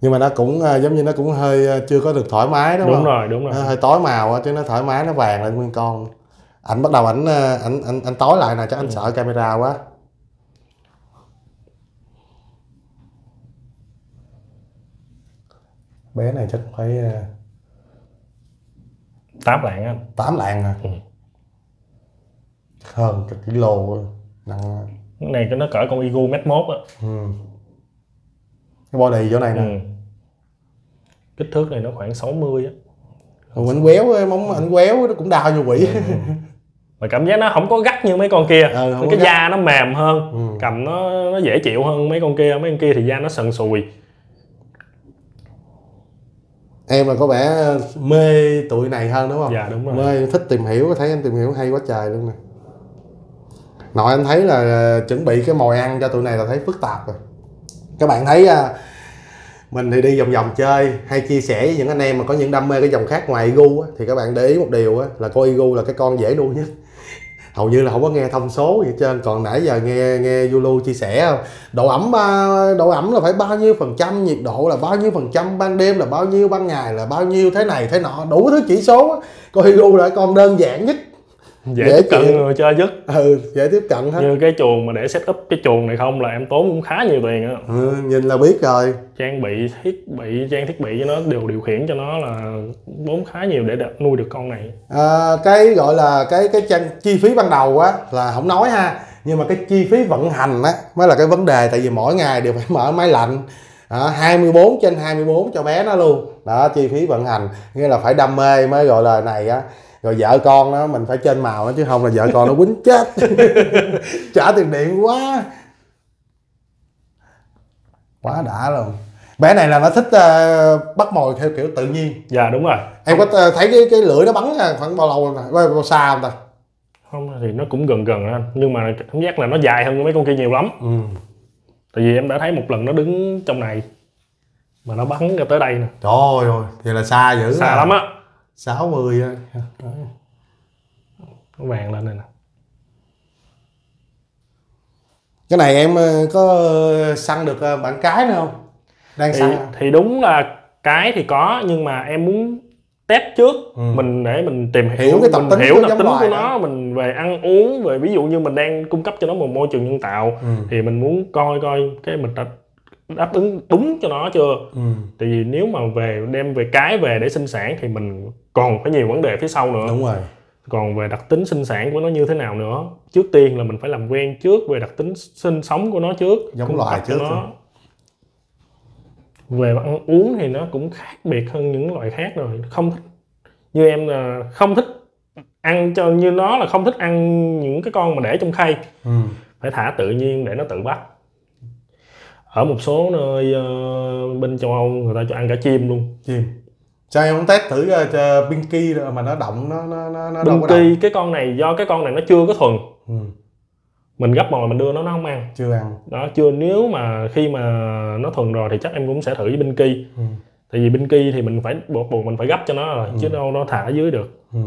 Nhưng mà nó cũng à, giống như nó cũng hơi à, chưa có được thoải mái đúng, đúng, không? rồi đúng rồi. Nó hơi tối màu á chứ nó thoải mái nó vàng lên nguyên con. Ảnh bắt đầu ảnh à, ảnh ảnh anh tối lại nè chắc anh Ừ. sợ camera quá. Bé này chắc phải tám lạng anh tám lạng à Ừ. hơn cả kilo nặng cái này nó cỡ con Igu mét mốt á. Ừ. cái body chỗ này nè. Ừ. kích thước này nó khoảng 60 á. Ừ. anh quéo móng anh quéo nó cũng đau như quỷ. Và cảm giác nó không có gắt như mấy con kia. Ừ, cái gắt. da nó mềm hơn Ừ. cầm nó nó dễ chịu hơn mấy con kia. Mấy con kia thì da nó sần sùi. Em là có vẻ mê tụi này hơn đúng không? Dạ đúng rồi. Mê thích tìm hiểu thấy anh tìm hiểu hay quá trời luôn nè nội anh thấy là ờ, chuẩn bị cái mồi ăn cho tụi này là thấy phức tạp rồi. Các bạn thấy à, mình thì đi vòng vòng chơi hay chia sẻ với những anh em mà có những đam mê cái dòng khác ngoài gu thì các bạn để ý một điều á, là con Igu là cái con dễ nuôi nhất. Hầu như là không có nghe thông số gì hết trơn còn nãy giờ nghe nghe Zulu chia sẻ không? Độ ẩm à, độ ẩm là phải bao nhiêu phần trăm nhiệt độ là bao nhiêu phần trăm ban đêm là bao nhiêu ban ngày là bao nhiêu thế này thế nọ đủ thứ chỉ số coi con Igu là con đơn giản nhất dễ, dễ tiếp cận chịu. người chơi nhất ừ dễ tiếp cận hết như cái chuồng mà để set up cái chuồng này không là em tốn cũng khá nhiều tiền á. Ừ, nhìn là biết rồi. Trang bị thiết bị trang thiết bị cho nó đều điều khiển cho nó là tốn khá nhiều để nuôi được con này. À, cái gọi là cái cái chân chi phí ban đầu á là không nói ha nhưng mà cái chi phí vận hành á mới là cái vấn đề tại vì mỗi ngày đều phải mở máy lạnh. Đó, 24 trên 24 cho bé nó luôn. Đó chi phí vận hành. Nghĩa là phải đam mê mới gọi là này á rồi vợ con nó mình phải trên màu nó chứ không là vợ con nó quýnh chết. Trả tiền điện quá. Quá đã luôn. Bé này là nó thích ờ, bắt mồi theo kiểu tự nhiên. Dạ đúng rồi. Em có ờ, thấy cái cái lưỡi nó bắn ra khoảng bao lâu rồi bao, bao xa không ta? Không thì nó cũng gần gần anh. Nhưng mà cảm giác là nó dài hơn mấy con kia nhiều lắm. Ừ. tại vì em đã thấy một lần nó đứng trong này mà nó bắn ra tới đây nè. Trời ơi vậy là xa dữ xa lắm á 60 á. nó vàng lên này nè cái này em ờ, có săn được ờ, bạn cái nữa không đang thì, săn thì đúng là cái thì có nhưng mà em muốn test trước Ừ. mình để mình tìm hiểu, Hiểu cái tập mình tính hiểu của tập tính của đó. nó mình về ăn uống về ví dụ như mình đang cung cấp cho nó một môi trường nhân tạo ừ. thì mình muốn coi coi cái mình đã đáp ứng đúng cho nó chưa? Ừ. tại vì nếu mà về đem về cái về để sinh sản thì mình còn phải nhiều vấn đề phía sau nữa. Đúng rồi. Còn về đặc tính sinh sản của nó như thế nào nữa? Trước tiên là mình phải làm quen trước về đặc tính sinh sống của nó trước Giống loài trước nó. về ăn uống thì nó cũng khác biệt hơn những loài khác rồi. Không thích như em là không thích ăn cho như nó là không thích ăn những cái con mà để trong khay. Ừ. phải thả tự nhiên để nó tự bắt ở một số nơi ờ, bên châu Âu người ta cho ăn cả chim luôn. Chim. Sao em không test thử uh, cho Pinky rồi mà nó động nó nó nó, nó đâu bên có cái con này do cái con này nó chưa có thuần. Ừ. mình gấp mồi mình đưa nó nó không ăn. Chưa ăn. Đó chưa nếu mà khi mà nó thuần rồi thì chắc em cũng sẽ thử với binh kỳ ừ. tại vì binh kỳ thì mình phải buộc buộc mình phải gấp cho nó rồi chứ đâu nó thả dưới được. Ừ.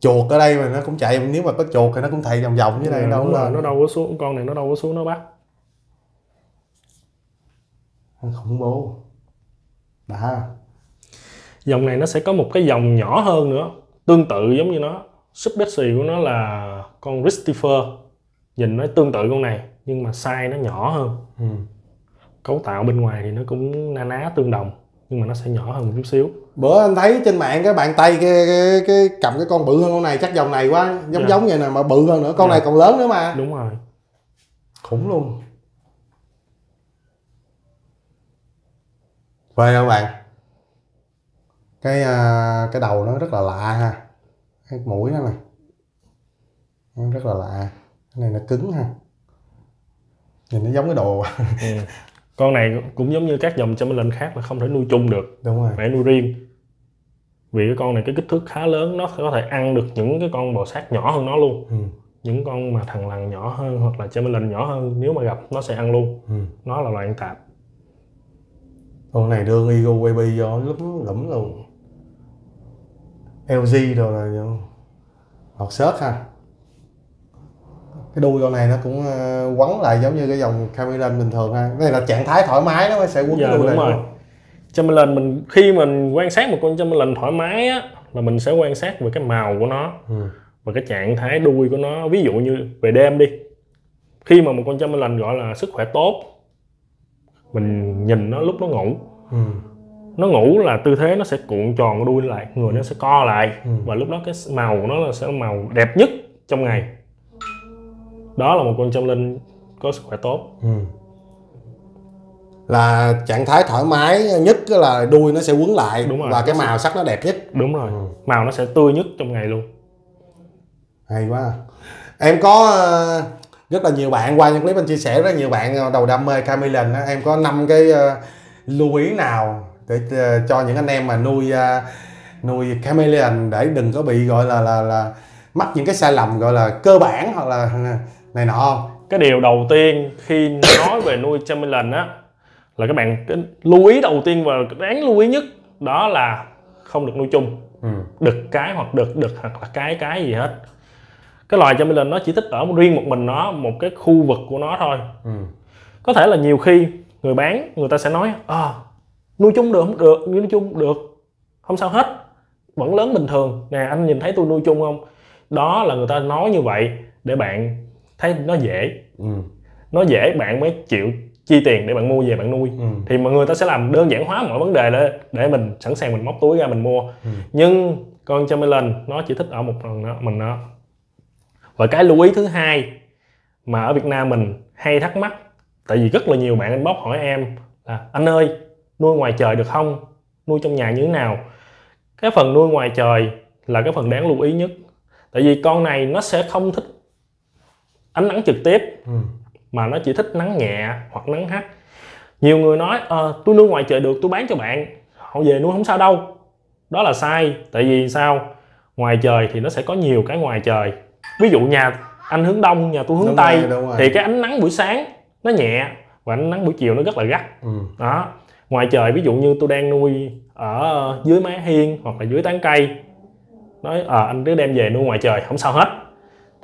chuột ở đây mà nó cũng chạy nếu mà có chuột thì nó cũng chạy vòng vòng dưới đây Đúng đâu lên. nó đâu có xuống con này nó đâu có xuống nó bắt khủng bố. Đã. Dòng này nó sẽ có một cái dòng nhỏ hơn nữa tương tự giống như nó. Sub Betsy của nó là con Ristifer nhìn nó tương tự con này nhưng mà size nó nhỏ hơn. Ừ. cấu tạo bên ngoài thì nó cũng na ná tương đồng nhưng mà nó sẽ nhỏ hơn một chút xíu. Bữa anh thấy trên mạng cái bàn tay cái, cái, cái cầm cái con bự hơn con này chắc dòng này quá giống Dạ. giống vậy nè mà bự hơn nữa con Dạ. này còn lớn nữa mà. Đúng rồi. Khủng luôn về các bạn? Cái à, cái đầu nó rất là lạ ha. Cái mũi nó nè. Nó rất là lạ. Cái này nó cứng ha. Nhìn nó giống cái đồ. Ừ. con này cũng giống như các dòng Chamberlain khác là không thể nuôi chung được. Đúng rồi. Phải nuôi riêng. Vì cái con này cái kích thước khá lớn nó có thể ăn được những cái con bò sát nhỏ hơn nó luôn. Ừ. những con mà thằng lằn nhỏ hơn hoặc là Chamberlain nhỏ hơn nếu mà gặp nó sẽ ăn luôn. Ừ. nó là loài ăn tạp con này đưa Eagle Baby vô lúm lũm luôn LG rồi là hột sớt ha. Cái đuôi con này nó cũng ờ, quấn lại giống như cái dòng Cameron bình thường ha. Cái này là trạng thái thoải mái nó mới sẽ quấn dạ cái đuôi đúng này rồi? Chamberlain mình khi mình quan sát một con Chamberlain thoải mái á là mình sẽ quan sát về cái màu của nó ừ. và cái trạng thái đuôi của nó. Ví dụ như về đêm đi khi mà một con Chamberlain gọi là sức khỏe tốt mình nhìn nó lúc nó ngủ Ừ. nó ngủ là tư thế nó sẽ cuộn tròn đuôi lại người nó sẽ co lại Ừ. và lúc đó cái màu của nó là sẽ màu đẹp nhất trong ngày đó là một con Chamberlain có sức khỏe tốt Ừ. là trạng thái thoải mái nhất là đuôi nó sẽ quấn lại Đúng rồi. và cái màu sắc nó đẹp nhất đúng rồi Ừ. màu nó sẽ tươi nhất trong ngày luôn hay quá em có ờ, rất là nhiều bạn qua những clip anh chia sẻ rất nhiều bạn ờ, đầu đam mê Camillen á, em có năm cái ờ, lưu ý nào để ờ, cho những anh em mà nuôi ờ, nuôi Camillen để đừng có bị gọi là là là mắc những cái sai lầm gọi là cơ bản hoặc là này nọ không? Cái điều đầu tiên khi nói về nuôi Chamberlain á là các bạn cái lưu ý đầu tiên và đáng lưu ý nhất đó là không được nuôi chung. Ừ. đực cái hoặc đực đực hoặc là cái cái gì hết cái loài Chamberlain nó chỉ thích ở riêng một mình nó một cái khu vực của nó thôi Ừ. có thể là nhiều khi người bán người ta sẽ nói à, nuôi chung được không được nuôi chung được không sao hết vẫn lớn bình thường nè anh nhìn thấy tôi nuôi chung không đó là người ta nói như vậy để bạn thấy nó dễ Ừ. nó dễ bạn mới chịu chi tiền để bạn mua về bạn nuôi Ừ. thì mọi người ta sẽ làm đơn giản hóa mọi vấn đề để để mình sẵn sàng mình móc túi ra mình mua Ừ. nhưng con Chamberlain nó chỉ thích ở một lần đó mình nó và cái lưu ý thứ hai mà ở Việt Nam mình hay thắc mắc tại vì rất là nhiều bạn inbox hỏi em là anh ơi nuôi ngoài trời được không? Nuôi trong nhà như thế nào? Cái phần nuôi ngoài trời là cái phần đáng lưu ý nhất. Tại vì con này nó sẽ không thích ánh nắng trực tiếp Ừ. mà nó chỉ thích nắng nhẹ hoặc nắng hắt. Nhiều người nói ờ tôi nuôi ngoài trời được tôi bán cho bạn. Họ về nuôi không sao đâu. Đó là sai. Tại vì sao? Ngoài trời thì nó sẽ có nhiều cái ngoài trời ví dụ nhà anh hướng đông nhà tôi hướng Đúng tây rồi, rồi. thì cái ánh nắng buổi sáng nó nhẹ và ánh nắng buổi chiều nó rất là gắt Ừ. đó ngoài trời ví dụ như tôi đang nuôi ở dưới mái hiên hoặc là dưới tán cây nói ờ anh cứ đem về nuôi ngoài trời không sao hết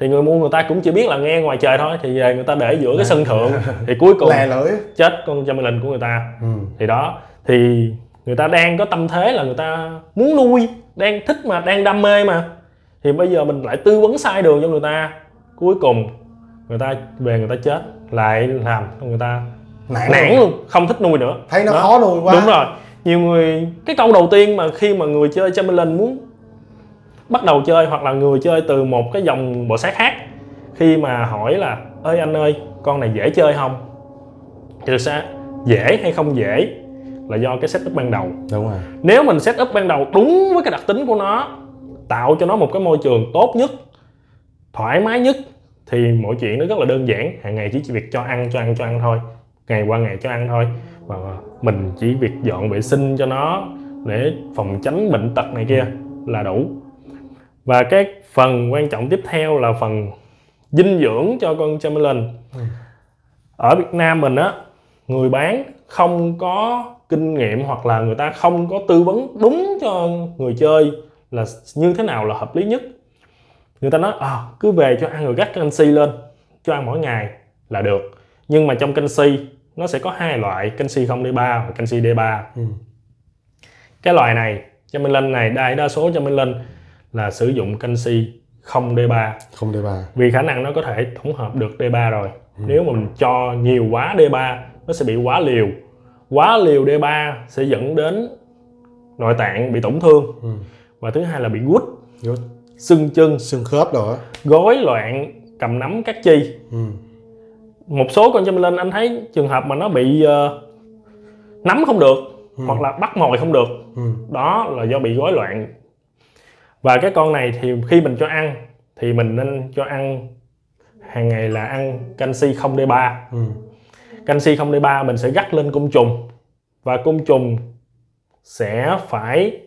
thì người mua người ta cũng chỉ biết là nghe ngoài trời thôi thì về người ta để giữa cái sân thượng thì cuối cùng lè lưỡi chết con Chamberlain của người ta ừ. thì đó thì người ta đang có tâm thế là người ta muốn nuôi đang thích mà đang đam mê mà thì bây giờ mình lại tư vấn sai đường cho người ta. Cuối cùng người ta về người ta chết lại làm cho người ta nản, nản luôn. không thích nuôi nữa. Thấy nó Đó. khó nuôi quá. Đúng rồi. Nhiều người cái câu đầu tiên mà khi mà người chơi Chamberlain muốn bắt đầu chơi hoặc là người chơi từ một cái dòng bộ xác khác khi mà hỏi là ơi anh ơi con này dễ chơi không? Thì thực ra dễ hay không dễ là do cái setup ban đầu. Đúng rồi. Nếu mình setup ban đầu đúng với cái đặc tính của nó tạo cho nó một cái môi trường tốt nhất, thoải mái nhất, thì mọi chuyện nó rất là đơn giản. Hàng ngày chỉ việc cho ăn cho ăn cho ăn thôi. Ngày qua ngày cho ăn thôi. Và mình chỉ việc dọn vệ sinh cho nó để phòng tránh bệnh tật này kia là đủ. Và cái phần quan trọng tiếp theo là phần dinh dưỡng cho con Chamberlain. Ở Việt Nam mình á, người bán không có kinh nghiệm hoặc là người ta không có tư vấn đúng cho người chơi là như thế nào là hợp lý nhất? Người ta nói à, cứ về cho ăn rồi gắt canxi lên cho ăn mỗi ngày là được. Nhưng mà trong canxi nó sẽ có hai loại canxi không D3 và canxi D3 Ừ. cái loại này Chamberlain này đại đa số Chamberlain là sử dụng canxi không D3 không đề bà vì khả năng nó có thể tổng hợp được D3 rồi. Nếu mà mình cho nhiều quá D3 nó sẽ bị quá liều. Quá liều D3 sẽ dẫn đến nội tạng bị tổn thương. Ừ. và thứ hai là bị gút Good. sưng chân xương khớp rồi gối loạn cầm nắm các chi ừ. một số con Chamberlain anh thấy trường hợp mà nó bị ờ, nắm không được hoặc là bắt mồi không được Ừ. đó là do bị gối loạn và cái con này thì khi mình cho ăn thì mình nên cho ăn hàng ngày là ăn canxi không D3 Ừ. canxi không D3 mình sẽ gắt lên côn trùng và côn trùng sẽ phải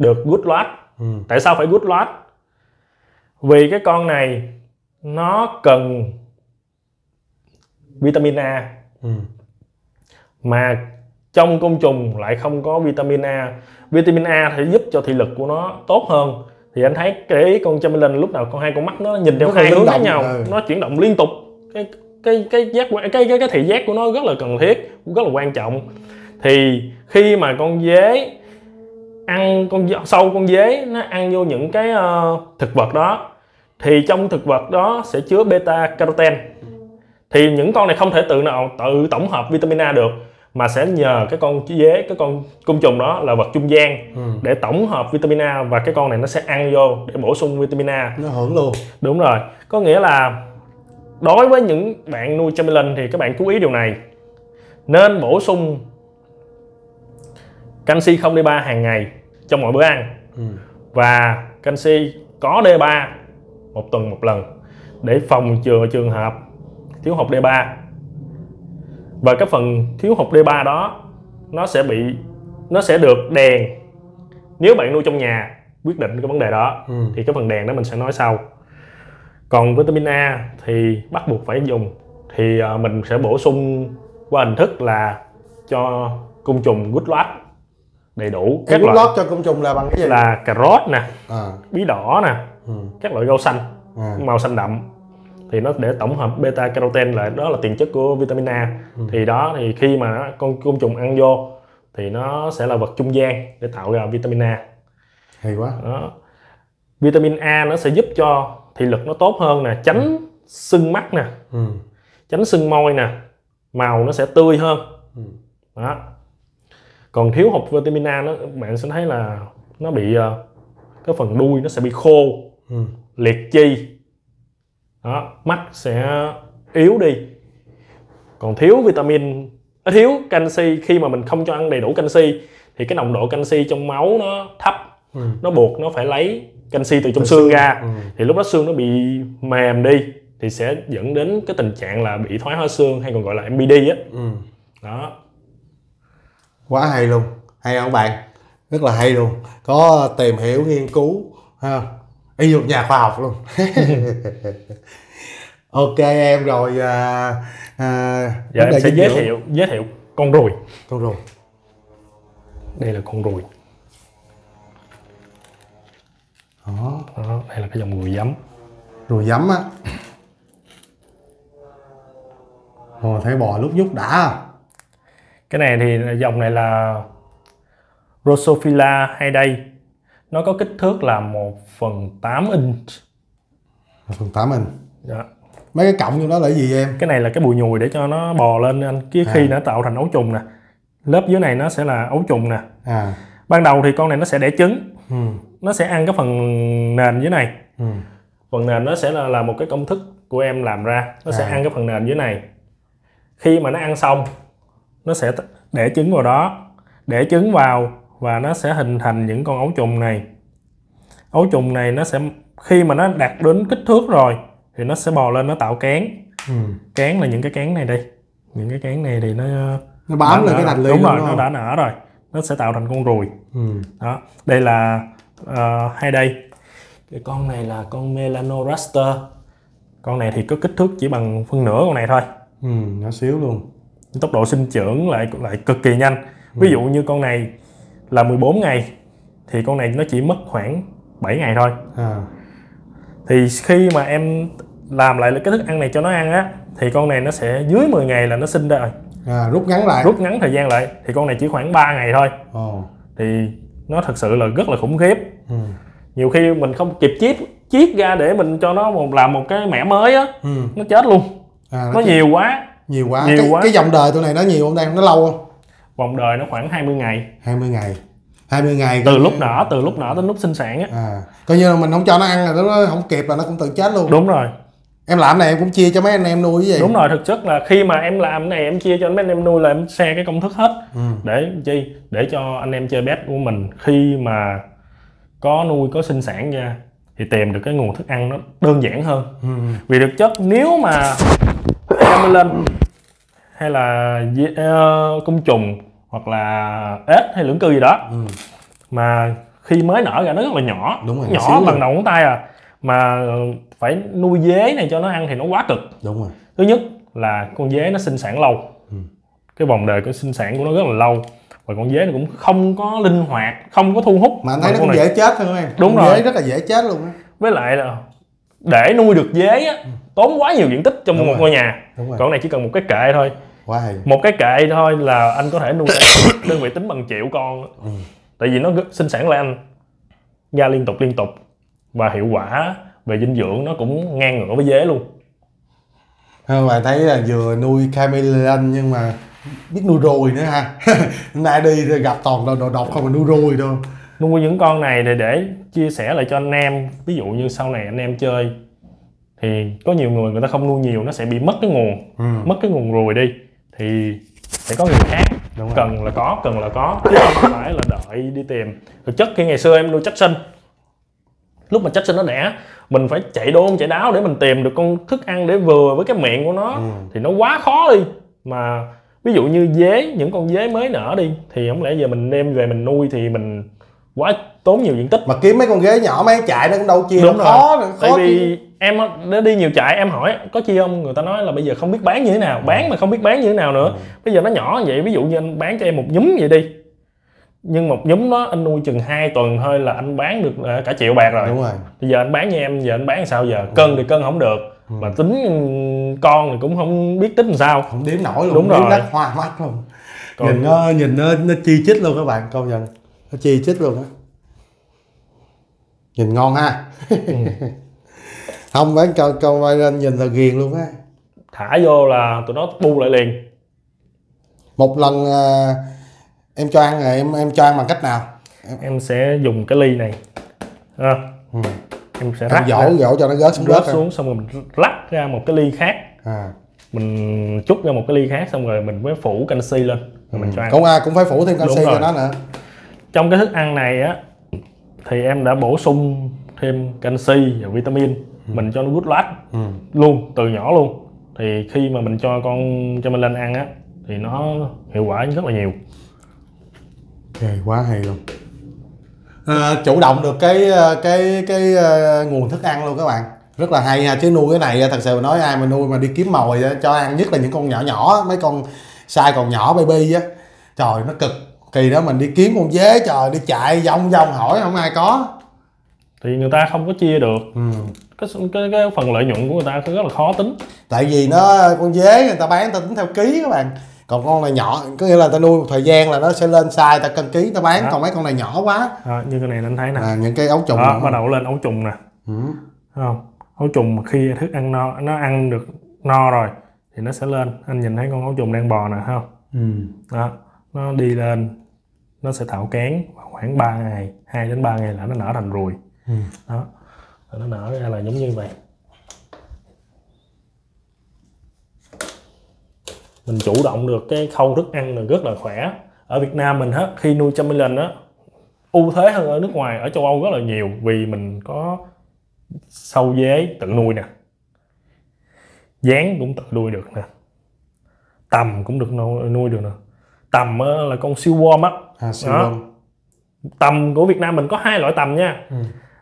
được good lot Ừ. tại sao phải good lot vì cái con này nó cần vitamin A. Ừ. mà trong côn trùng lại không có vitamin A. Vitamin A thì giúp cho thị lực của nó tốt hơn. Thì anh thấy cái con Chamberlain lúc nào con hai con mắt nó nhìn theo hai hướng khác nhau. ừ. nó chuyển động liên tục. Cái cái cái giác quan- cái cái cái thị giác của nó rất là cần thiết rất là quan trọng. Thì khi mà con dế ăn con sâu con dế nó ăn vô những cái ờ, thực vật đó. Thì trong thực vật đó sẽ chứa beta carotene. Thì những con này không thể tự nào tự tổng hợp vitamin A được mà sẽ nhờ cái con dế cái con côn trùng đó là vật trung gian Ừ. để tổng hợp vitamin A và cái con này nó sẽ ăn vô để bổ sung vitamin A. Nó hưởng luôn. Đúng rồi. Có nghĩa là đối với những bạn nuôi Chamberlain thì các bạn chú ý điều này. Nên bổ sung canxi không D3 hàng ngày trong mỗi bữa ăn. Ừ. và canxi có D3 một tuần một lần để phòng chừa trường hợp thiếu hụt D3 và cái phần thiếu hụt D3 đó nó sẽ bị nó sẽ được đèn. Nếu bạn nuôi trong nhà quyết định cái vấn đề đó Ừ. thì cái phần đèn đó mình sẽ nói sau. Còn vitamin A thì bắt buộc phải dùng thì ờ, mình sẽ bổ sung qua hình thức là cho côn trùng good lot đầy đủ các loại lót cho côn trùng là bằng cái gì là cà rốt nè à. bí đỏ nè Ừ. các loại rau xanh À. màu xanh đậm thì nó để tổng hợp beta carotene lại đó là tiền chất của vitamin A Ừ. thì đó thì khi mà nó, con côn trùng ăn vô thì nó sẽ là vật trung gian để tạo ra vitamin A hay quá đó vitamin A nó sẽ giúp cho thị lực nó tốt hơn nè tránh sưng mắt nè ừ. tránh sưng môi nè màu nó sẽ tươi hơn Ừ. đó còn thiếu hụt vitamin A nó bạn sẽ thấy là nó bị ờ, cái phần đuôi nó sẽ bị khô Ừ. liệt chi đó mắt sẽ yếu đi còn thiếu vitamin à, thiếu canxi khi mà mình không cho ăn đầy đủ canxi thì cái nồng độ canxi trong máu nó thấp Ừ. nó buộc nó phải lấy canxi từ trong xương xương, ra ừ. thì lúc đó xương nó bị mềm đi thì sẽ dẫn đến cái tình trạng là bị thoái hóa xương hay còn gọi là MBD á Ừ. đó quá hay luôn. Hay không bạn? Rất là hay luôn. Có tìm hiểu nghiên cứu ha y một nhà khoa học luôn. Ok em rồi à, à, đề em sẽ giới dưỡng. thiệu giới thiệu con ruồi. Con rồi đây là con ruồi. Đó. Đó đây là cái dòng ruồi giấm. Rồi giấm á. Ồ, thấy bò lúc nhúc đã cái này thì dòng này là Drosophila hay đây. Nó có kích thước là 1 phần 8 inch. Phần tám mình đó. mấy cái cọng trong đó là gì em? Cái này là cái bùi nhùi để cho nó bò lên. Anh cái khi À. nó tạo thành ấu trùng nè. Lớp dưới này nó sẽ là ấu trùng nè. À. Ban đầu thì con này nó sẽ đẻ trứng. Ừ. Nó sẽ ăn cái phần nền dưới này. Ừ. Phần nền nó sẽ là, là một cái công thức của em làm ra. Nó sẽ À. ăn cái phần nền dưới này. Khi mà nó ăn xong nó sẽ để trứng vào đó để trứng vào và nó sẽ hình thành những con ấu trùng này. Ấu trùng này nó sẽ khi mà nó đạt đến kích thước rồi thì nó sẽ bò lên nó tạo kén ừ. Kén là những cái kén này đây. Những cái kén này thì nó nó bám lên cái thành ly đúng rồi đúng nó đã nở rồi. Nó sẽ tạo thành con ruồi. Ừ. Đó đây là uh, hai đây. Cái con này là con melanoraster con này thì có kích thước chỉ bằng phân nửa con này thôi. Ừ nhỏ xíu luôn tốc độ sinh trưởng lại lại cực kỳ nhanh. Ví dụ như con này là 14 ngày thì con này nó chỉ mất khoảng 7 ngày thôi. À. Thì khi mà em làm lại cái thức ăn này cho nó ăn á thì con này nó sẽ dưới 10 ngày là nó sinh ra rồi. À rút ngắn lại. Rút ngắn thời gian lại thì con này chỉ khoảng 3 ngày thôi. Ồ. Thì nó thật sự là rất là khủng khiếp. Ừ. Nhiều khi mình không kịp chiết chiết ra để mình cho nó một làm một cái mẻ mới á ừ. nó chết luôn. À nó nhiều quá nhiều quá. Nhiều cái, quá. cái dòng đời tụi này nó nhiều không đang nó lâu không? Vòng đời nó khoảng 20 ngày. 20 ngày. 20 ngày từ lúc nở từ lúc nở đến lúc sinh sản á. À coi như là mình không cho nó ăn là nó không kịp là nó cũng tự chết luôn. Đúng rồi. Em làm này em cũng chia cho mấy anh em nuôi gì? Đúng rồi thực chất là khi mà em làm này em chia cho mấy anh em nuôi là em share cái công thức hết. Ừ. để chi? Để cho anh em chơi bet của mình. Khi mà có nuôi có sinh sản ra thì tìm được cái nguồn thức ăn nó đơn giản hơn. Ừ. vì thực chất nếu mà camelin hay là dế- ờ, côn trùng hoặc là ếch hay lưỡng cư gì đó. Ừ. mà khi mới nở ra nó rất là nhỏ. Đúng rồi, nhỏ bằng đầu ngón tay à. Mà ờ, phải nuôi dế này cho nó ăn thì nó quá cực. Đúng rồi. Thứ nhất là con dế nó sinh sản lâu. Ừ. cái vòng đời của sinh sản của nó rất là lâu. Và con dế nó cũng không có linh hoạt không có thu hút mà anh thấy nó cũng này. dễ chết thôi em. Đúng Con rồi. dễ rất là dễ chết luôn á. Với lại là để nuôi được dế á, tốn quá nhiều diện tích trong Đúng một rồi. ngôi nhà rồi. Còn này chỉ cần một cái kệ thôi. Quá hay. Một cái kệ thôi là anh có thể nuôi đơn vị tính bằng triệu con. Ừ. tại vì nó sinh sản lan ra liên tục liên tục. Và hiệu quả về dinh dưỡng nó cũng ngang ngửa với dế luôn. Không, bạn thấy là vừa nuôi chameleon nhưng mà biết nuôi ruồi nữa ha. Nay đi rồi gặp toàn đồ, đồ độc không mà nuôi ruồi đâu. Nuôi những con này thì để chia sẻ lại cho anh em. Ví dụ như sau này anh em chơi thì có nhiều người người ta không nuôi nhiều nó sẽ bị mất cái nguồn ừ. mất cái nguồn ruồi đi thì sẽ có người khác Đúng rồi. cần là có cần là có chứ không phải là đợi đi tìm thực chất khi ngày xưa em nuôi chắc sinh lúc mà chắc sinh nó đẻ mình phải chạy đôn chạy đáo để mình tìm được con thức ăn để vừa với cái miệng của nó Ừ. thì nó quá khó đi mà ví dụ như dế những con dế mới nở đi thì không lẽ giờ mình đem về mình nuôi thì mình quá tốn nhiều diện tích mà kiếm mấy con ghế nhỏ mấy chạy nó cũng đâu chia Đúng rồi. khó nữa, khó tại vì em đã đi nhiều trại em hỏi có chi không? Người ta nói là bây giờ không biết bán như thế nào bán mà không biết bán như thế nào nữa. Bây giờ nó nhỏ như vậy ví dụ như anh bán cho em một nhúm vậy đi. Nhưng một nhúm đó anh nuôi chừng 2 tuần thôi là anh bán được ờ, cả triệu bạc rồi. Đúng rồi. Bây giờ anh bán cho em giờ anh bán sao giờ? Cân thì cân không được. Mà tính con thì cũng không biết tính làm sao. Không đếm nổi luôn Đúng đếm rồi. đắt hoa mắt luôn. Còn- nhìn nó nhìn nó nó chi chít luôn các bạn công nhận. Nó chi chít luôn á. Nhìn ngon ha. Ừ. không bán con quay lên nhìn là ghiền luôn á. Thả vô là tụi nó bu lại liền. Một lần à, em cho ăn rồi em em cho ăn bằng cách nào? Em sẽ dùng cái ly này. À, ừ. em sẽ em rắc dỗ dỗ cho nó rớt xuống rớt xuống xong rồi mình rắc ra một cái ly khác. À. mình trút ra một cái ly khác xong rồi mình mới phủ canxi lên. Rồi mình cho ăn. Cũng ai cũng phải phủ thêm canxi cho nó nữa. Trong cái thức ăn này á thì em đã bổ sung thêm canxi và vitamin mình cho nó good lát ừ. luôn từ nhỏ luôn. Thì khi mà mình cho con cho mình lên ăn á thì nó hiệu quả rất là nhiều. Okay, quá hay luôn. À, chủ động được cái ờ, cái cái ờ, nguồn thức ăn luôn các bạn. Rất là hay ha chứ nuôi cái này thật sự mà nói ai mà nuôi mà đi kiếm mồi á, cho ăn nhất là những con nhỏ nhỏ mấy con size còn nhỏ baby á. Trời nó cực. Kỳ đó mình đi kiếm con dế trời đi chạy vòng vòng hỏi không ai có thì người ta không có chia được. Ừ. cái, cái, cái phần lợi nhuận của người ta rất là khó tính. Tại vì nó con dế người ta bán ta tính theo ký các bạn. Còn con này nhỏ có nghĩa là ta nuôi một thời gian là nó sẽ lên size ta cân ký ta bán. Đó. còn mấy con này nhỏ quá. À, như cái này anh thấy nè. À, những cái ấu trùng đó bắt đầu lên ấu trùng nè. Ừ. Thấy không? Ấu trùng mà khi thức ăn no nó ăn được no rồi thì nó sẽ lên. Anh nhìn thấy con ấu trùng đang bò nè không? Ừ. đó nó đi lên nó sẽ tạo kén khoảng 3 ngày 2 đến 3 ngày là nó nở thành ruồi Ừ. đó. Nó nở ra là giống như vậy. Mình chủ động được cái khâu thức ăn là rất là khỏe. Ở Việt Nam mình á khi nuôi Chamberlain á ưu thế hơn ở nước ngoài ở châu Âu rất là nhiều vì mình có sâu dế tự nuôi nè. Dán cũng tự nuôi được nè. Tầm cũng được nuôi, được nè. Tầm là con siêu worm á. À, siêu ngon. tầm của Việt Nam mình có hai loại tầm nha. Ừ.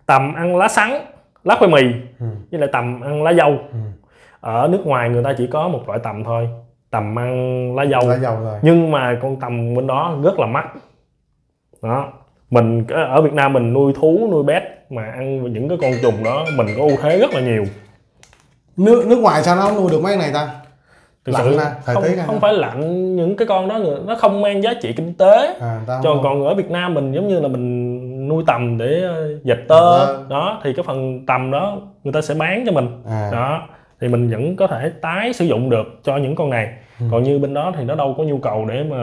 tầm ăn lá sắn lá khoai mì Ừ. với lại tầm ăn lá dâu. Ừ. ở nước ngoài người ta chỉ có một loại tầm thôi tầm ăn lá dâu. Lá dầu rồi nhưng mà con tầm bên đó rất là mắc. Đó. Mình ở Việt Nam mình nuôi thú nuôi bét mà ăn những cái con trùng đó mình có ưu thế rất là nhiều. Nước nước ngoài sao nó không nuôi được mấy này ta? Thực Lạnh sự ha, thời không, tiết không phải lạnh những cái con đó nó không mang giá trị kinh tế à, cho còn ở Việt Nam mình. Giống như là mình nuôi tầm để ờ, dệt tơ. Tơ. đó thì cái phần tầm đó người ta sẽ bán cho mình. À, đó thì mình vẫn có thể tái sử dụng được cho những con này. Ừ. còn như bên đó thì nó đâu có nhu cầu để mà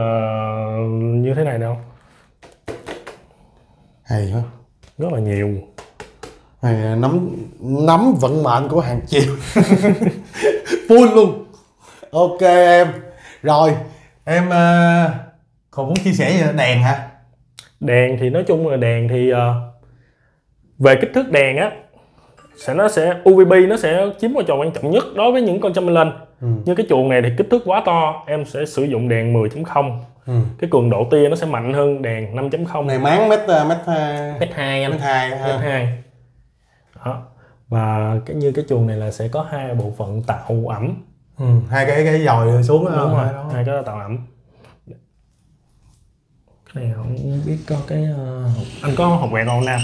như thế này đâu. Hay quá. Rất là nhiều. Là nắm nắm vận mệnh của hàng chiều full luôn. Ok em. Rồi em uh, còn muốn chia sẻ gì đèn hả đèn thì nói chung là đèn thì ờ, về kích thước đèn á sẽ nó sẽ UVB nó sẽ chiếm vai trò quan trọng nhất đối với những con Chamberlain ừ. như cái chuồng này thì kích thước quá to em sẽ sử dụng đèn 10.0 Ừ. cái cường độ tia nó sẽ mạnh hơn đèn 5.0 này máng mét ờ, mét ờ, mét hai anh mét hai mét ha hai đó và cái như cái chuồng này là sẽ có hai bộ phận tạo ẩm ừ. hai cái cái dòi xuống đúng rồi đó. hai cái tạo ẩm này không biết có cái hộp- anh có hộp quẹt không nam?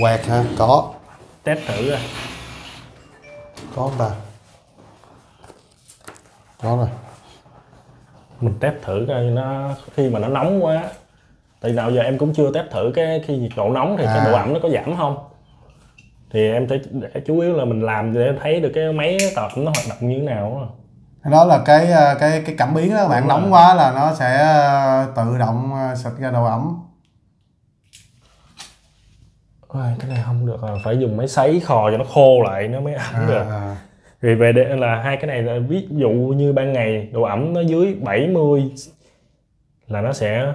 Quẹt hả? Có. Test thử rồi có không ta? Có rồi. Mình test thử coi nó khi mà nó nóng quá. Tại nào giờ em cũng chưa test thử cái khi nhiệt độ nóng thì À. cái độ ẩm nó có giảm không? Thì em phải để chú yếu là mình làm để thấy được cái máy ẩm nó hoạt động như thế nào á. Đó là cái ờ, cái cái cảm biến đó các bạn nóng rồi. quá là nó sẽ ờ, tự động ờ, xịt ra độ ẩm. Ôi, cái này không được à, phải dùng máy sấy khò cho nó khô lại nó mới ẩm được. à, thì về đây là hai cái này là ví dụ như ban ngày độ ẩm nó dưới 70 là nó sẽ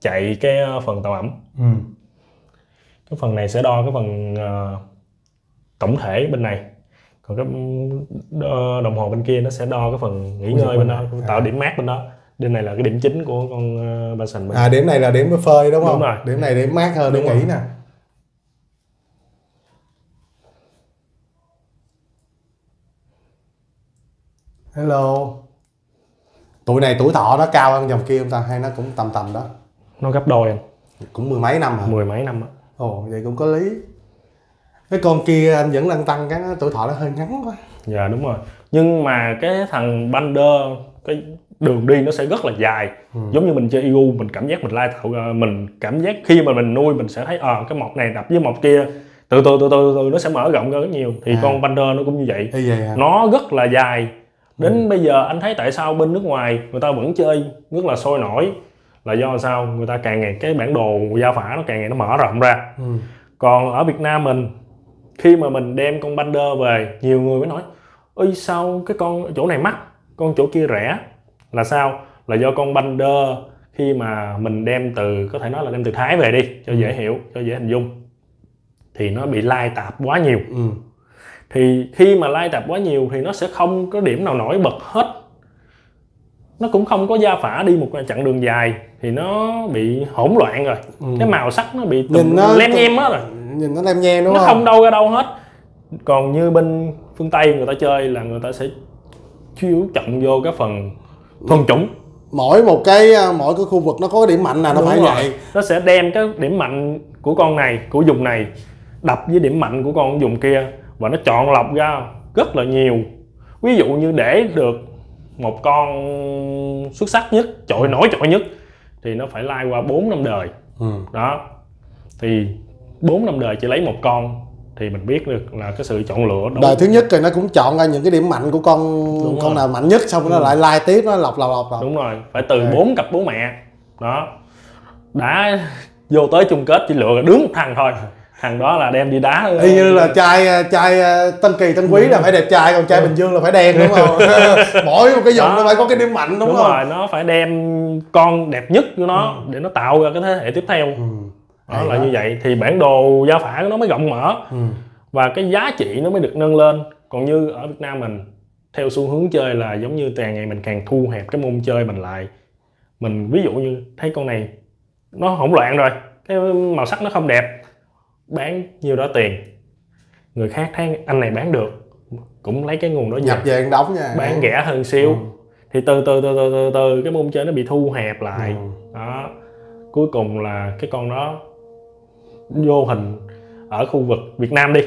chạy cái phần tạo ẩm. Ừ. cái phần này sẽ đo cái phần ờ, tổng thể bên này còn cái đo- đồng hồ bên kia nó sẽ đo cái phần nghỉ ngơi bên đó này. tạo À. điểm mát bên đó. Bên này là cái điểm chính của con uh, Basin bên. À điểm này là điểm phơi đúng không? Đúng rồi. điểm này điểm mát hơn để Đúng nghỉ rồi. nè. Hello. Tuổi này tuổi thọ nó cao hơn dòng kia không ta? Hay nó cũng tầm tầm đó? Nó gấp đôi anh. Cũng mười mấy năm hả? Mười mấy năm á. Ồ vậy cũng có lý cái con kia anh vẫn đang tăng cái tuổi thọ nó hơi ngắn quá. Dạ đúng rồi. Nhưng mà cái thằng Bander cái đường đi nó sẽ rất là dài. Ừ. giống như mình chơi EU mình cảm giác mình lai tạo ra, mình cảm giác khi mà mình nuôi mình sẽ thấy ờ cái mọc này đập với mọc kia. Từ từ từ từ từ nó sẽ mở rộng ra rất nhiều. Thì À. con Bander nó cũng như vậy. Vậy hả? Nó rất là dài. Đến Ừ. bây giờ anh thấy tại sao bên nước ngoài người ta vẫn chơi rất là sôi nổi? Là do sao? Người ta càng ngày cái bản đồ gia phả nó càng ngày nó mở rộng ra. Ừ. còn ở Việt Nam mình khi mà mình đem con Bander về nhiều người mới nói ơi sao cái con chỗ này mắc con chỗ kia rẻ? Là sao? Là do con Bander khi mà mình đem từ có thể nói là đem từ Thái về đi cho dễ hiểu cho dễ hình dung. Thì nó bị lai tạp quá nhiều. Ừ. thì khi mà lai tạp quá nhiều thì nó sẽ không có điểm nào nổi bật hết. Nó cũng không có gia phả đi một chặng đường dài thì nó bị hỗn loạn rồi. Ừ. cái màu sắc nó bị tùm lem nhem hết rồi nhìn nó lem nhem đúng nó không không? đâu ra đâu hết. Còn như bên phương tây người ta chơi là người ta sẽ chú trọng vô cái phần thuần chủng. Mỗi một cái à, mỗi cái khu vực nó có cái điểm mạnh nào nó Đúng phải rồi. vậy. Nó sẽ đem cái điểm mạnh của con này của dùng này đập với điểm mạnh của con dùng kia và nó chọn lọc ra rất là nhiều. Ví dụ như để được một con xuất sắc nhất trội nổi trội nhất thì nó phải lai qua 4 năm đời. Ừ. đó. Thì 4 năm đời chỉ lấy một con thì mình biết được là cái sự chọn lựa đúng đời thứ nhất thì nó cũng chọn ra những cái điểm mạnh của con Đúng con rồi. nào mạnh nhất xong nó lại lai tiếp nó lọc lọc lọc lọc. Đúng rồi phải từ bốn cặp bố mẹ. Đó. Đã vô tới chung kết chỉ lựa đúng một thằng thôi. Thằng đó là đem đi đá. Y như là trai trai ờ, tân kỳ tân quý là phải đẹp trai còn trai bình dương là phải đen đúng không? Mỗi một cái dùng nó phải có cái điểm mạnh đúng, đúng không? rồi nó phải đem con đẹp nhất của nó để nó tạo ra cái thế hệ tiếp theo. Ừ. đó là như vậy. Thì bản đồ gia phả nó mới rộng mở. Ừ. và cái giá trị nó mới được nâng lên. Còn như ở Việt Nam mình theo xu hướng chơi là giống như càng ngày mình càng thu hẹp cái môn chơi mình lại. Mình ví dụ như thấy con này nó hỗn loạn rồi cái màu sắc nó không đẹp bán nhiêu đó tiền. Người khác thấy anh này bán được cũng lấy cái nguồn đó nhập về. đóng nha. Bán rẻ hơn xíu. Ừ. thì từ từ từ từ từ từ cái môn chơi nó bị thu hẹp lại. Ừ. đó. Cuối cùng là cái con đó vô hình ở khu vực Việt Nam đi.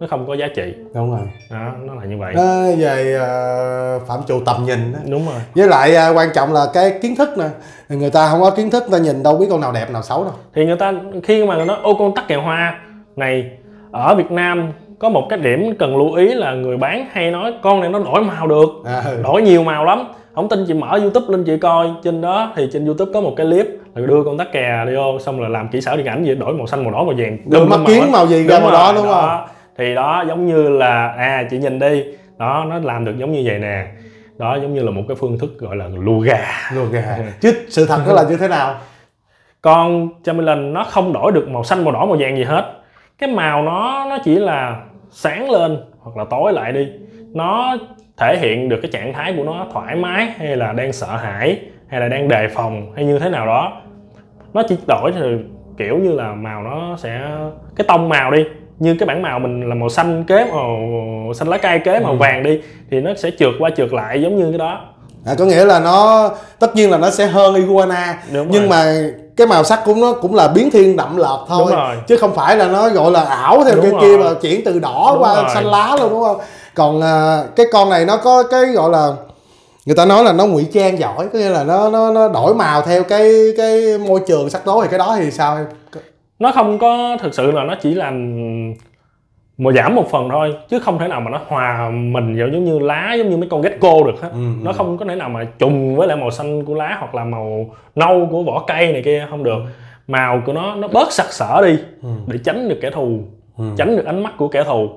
Nó không có giá trị. Đúng rồi. Đó nó là như vậy. Nó về ờ, phạm trù tầm nhìn đó. đúng rồi. Với lại à, quan trọng là cái kiến thức nè. Người ta không có kiến thức người ta nhìn đâu biết con nào đẹp nào xấu đâu. Thì người ta khi mà nó ô con tắc kè hoa này ở Việt Nam có một cái điểm cần lưu ý là người bán hay nói con này nó đổi màu được. À, đổi nhiều màu lắm. Không tin chị mở youtube lên chị coi. Trên đó thì trên youtube có một cái clip là đưa con tắc kè đi vô xong rồi làm kỹ xảo điện ảnh gì đổi màu xanh màu đỏ màu vàng. Đừng mắt kiến màu gì ra màu đó rồi, đúng không? thì đó giống như là à chị nhìn đi. Đó nó làm được giống như vậy nè. Đó giống như là một cái phương thức gọi là lùa gà. Luôn gà. Chứ sự thật nó là như thế nào? Con Chamberlain nó không đổi được màu xanh màu đỏ màu vàng gì hết. Cái màu nó nó chỉ là sáng lên hoặc là tối lại đi. Nó thể hiện được cái trạng thái của nó thoải mái hay là đang sợ hãi hay là đang đề phòng hay như thế nào đó nó chỉ đổi thì kiểu như là màu nó sẽ cái tông màu đi như cái bản màu mình là màu xanh kế màu xanh lá cây kế màu Ừ. vàng đi thì nó sẽ trượt qua trượt lại giống như cái đó à, có nghĩa là nó tất nhiên là nó sẽ hơn iguana Đúng nhưng rồi. mà cái màu sắc của nó cũng là biến thiên đậm lợt thôi chứ không phải là nó gọi là ảo theo Đúng cái rồi. kia mà chuyển từ đỏ Đúng qua rồi. xanh lá luôn đúng không còn à, cái con này nó có cái gọi là người ta nói là nó ngụy trang giỏi có nghĩa là nó nó nó đổi màu theo cái cái môi trường sắc tố thì cái đó thì sao em? Nó không có thực sự là nó chỉ làm mà giảm một phần thôi chứ không thể nào mà nó hòa mình vào giống như lá giống như mấy con gecko được hết Ừ, nó không có thể nào mà trùng với lại màu xanh của lá hoặc là màu nâu của vỏ cây này kia không được. Màu của nó nó bớt sặc sỡ đi Ừ. để tránh được kẻ thù Ừ. tránh được ánh mắt của kẻ thù.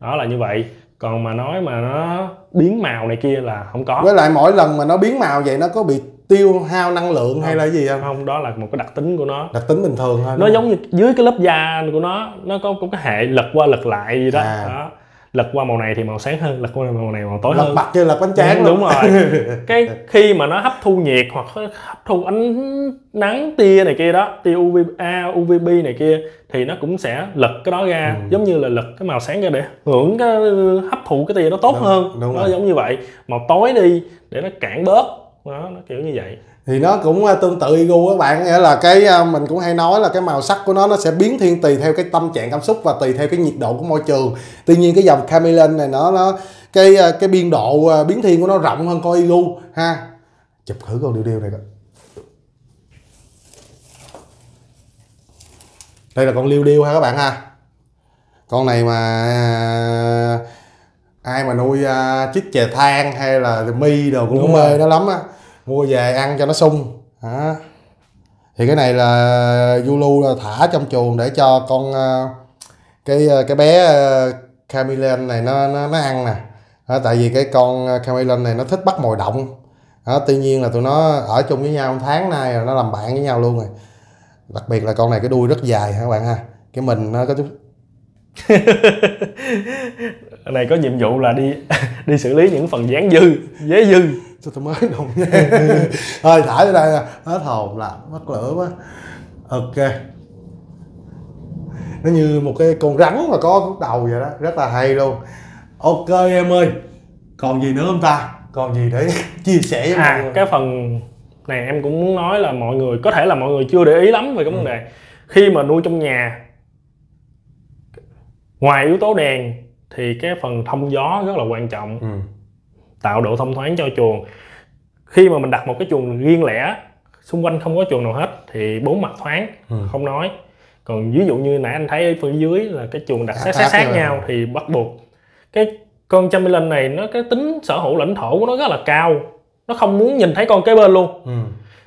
Đó là như vậy. Còn mà nói mà nó biến màu này kia là không có. Với lại mỗi lần mà nó biến màu vậy nó có bị tiêu hao năng lượng hay là gì không? không đó là một cái đặc tính của nó. Đặc tính bình thường thôi nó giống như dưới cái lớp da của nó nó có, có cái hệ lật qua lật lại gì đó. À. đó lật qua màu này thì màu sáng hơn lật qua màu này màu tối lật hơn. mặt như lật bánh tráng đúng, luôn. đúng rồi. Cái khi mà nó hấp thu nhiệt hoặc hấp thu ánh nắng tia này kia đó tia UVA UVB này kia thì nó cũng sẽ lật cái đó ra. Ừ. giống như là lật cái màu sáng ra để hưởng cái hấp thụ cái tia đó tốt Đúng, hơn. đúng nó rồi. giống như vậy. Màu tối đi để nó cản bớt. Đó nó kiểu như vậy thì nó cũng à, tương tự igu các bạn nghĩa là cái à, mình cũng hay nói là cái màu sắc của nó nó sẽ biến thiên tùy theo cái tâm trạng cảm xúc và tùy theo cái nhiệt độ của môi trường. Tuy nhiên cái dòng chameleon này nó nó cái à, cái biên độ biến thiên của nó rộng hơn con igu ha. Chụp thử con điêu điêu này coi. Đây là con liêu điêu ha các bạn ha. Con này mà ai mà nuôi uh, chích chè than hay là mi đồ cũng Đúng mê rồi. nó lắm á mua về ăn cho nó sung. À. thì cái này là Zulu là thả trong chuồng để cho con ờ, cái ờ, cái bé uh, chameleon này nó nó, nó ăn nè. À, tại vì cái con à, chameleon này nó thích bắt mồi động. À, tuy nhiên là tụi nó ở chung với nhau một tháng nay rồi nó làm bạn với nhau luôn rồi. Đặc biệt là con này cái đuôi rất dài các bạn ha? Cái mình nó có chút này có nhiệm vụ là đi đi xử lý những phần dán dư dế dư. Sao tôi mới đụng nha? Thôi thả vô đây nè Hết hồn làm mất lửa quá. Ok. Nó như một cái con rắn mà có khúc đầu vậy đó. Rất là hay luôn. Ok em ơi. Còn gì nữa không ta? Còn gì để chia sẻ với mọi à người? cái phần này em cũng muốn nói là mọi người có thể là mọi người chưa để ý lắm về cái vấn Ừ. đề. Khi mà nuôi trong nhà ngoài yếu tố đèn thì cái phần thông gió rất là quan trọng. Ừ. tạo độ thông thoáng cho chuồng khi mà mình đặt một cái chuồng riêng lẻ xung quanh không có chuồng nào hết thì bốn mặt thoáng Ừ. không nói còn ví dụ như nãy anh thấy ở phía dưới là cái chuồng đặt Sát sát sát sát sát nhau. nhau thì bắt buộc cái con Chamberlain này nó cái tính sở hữu lãnh thổ của nó rất là cao nó không muốn nhìn thấy con kế bên luôn Ừ.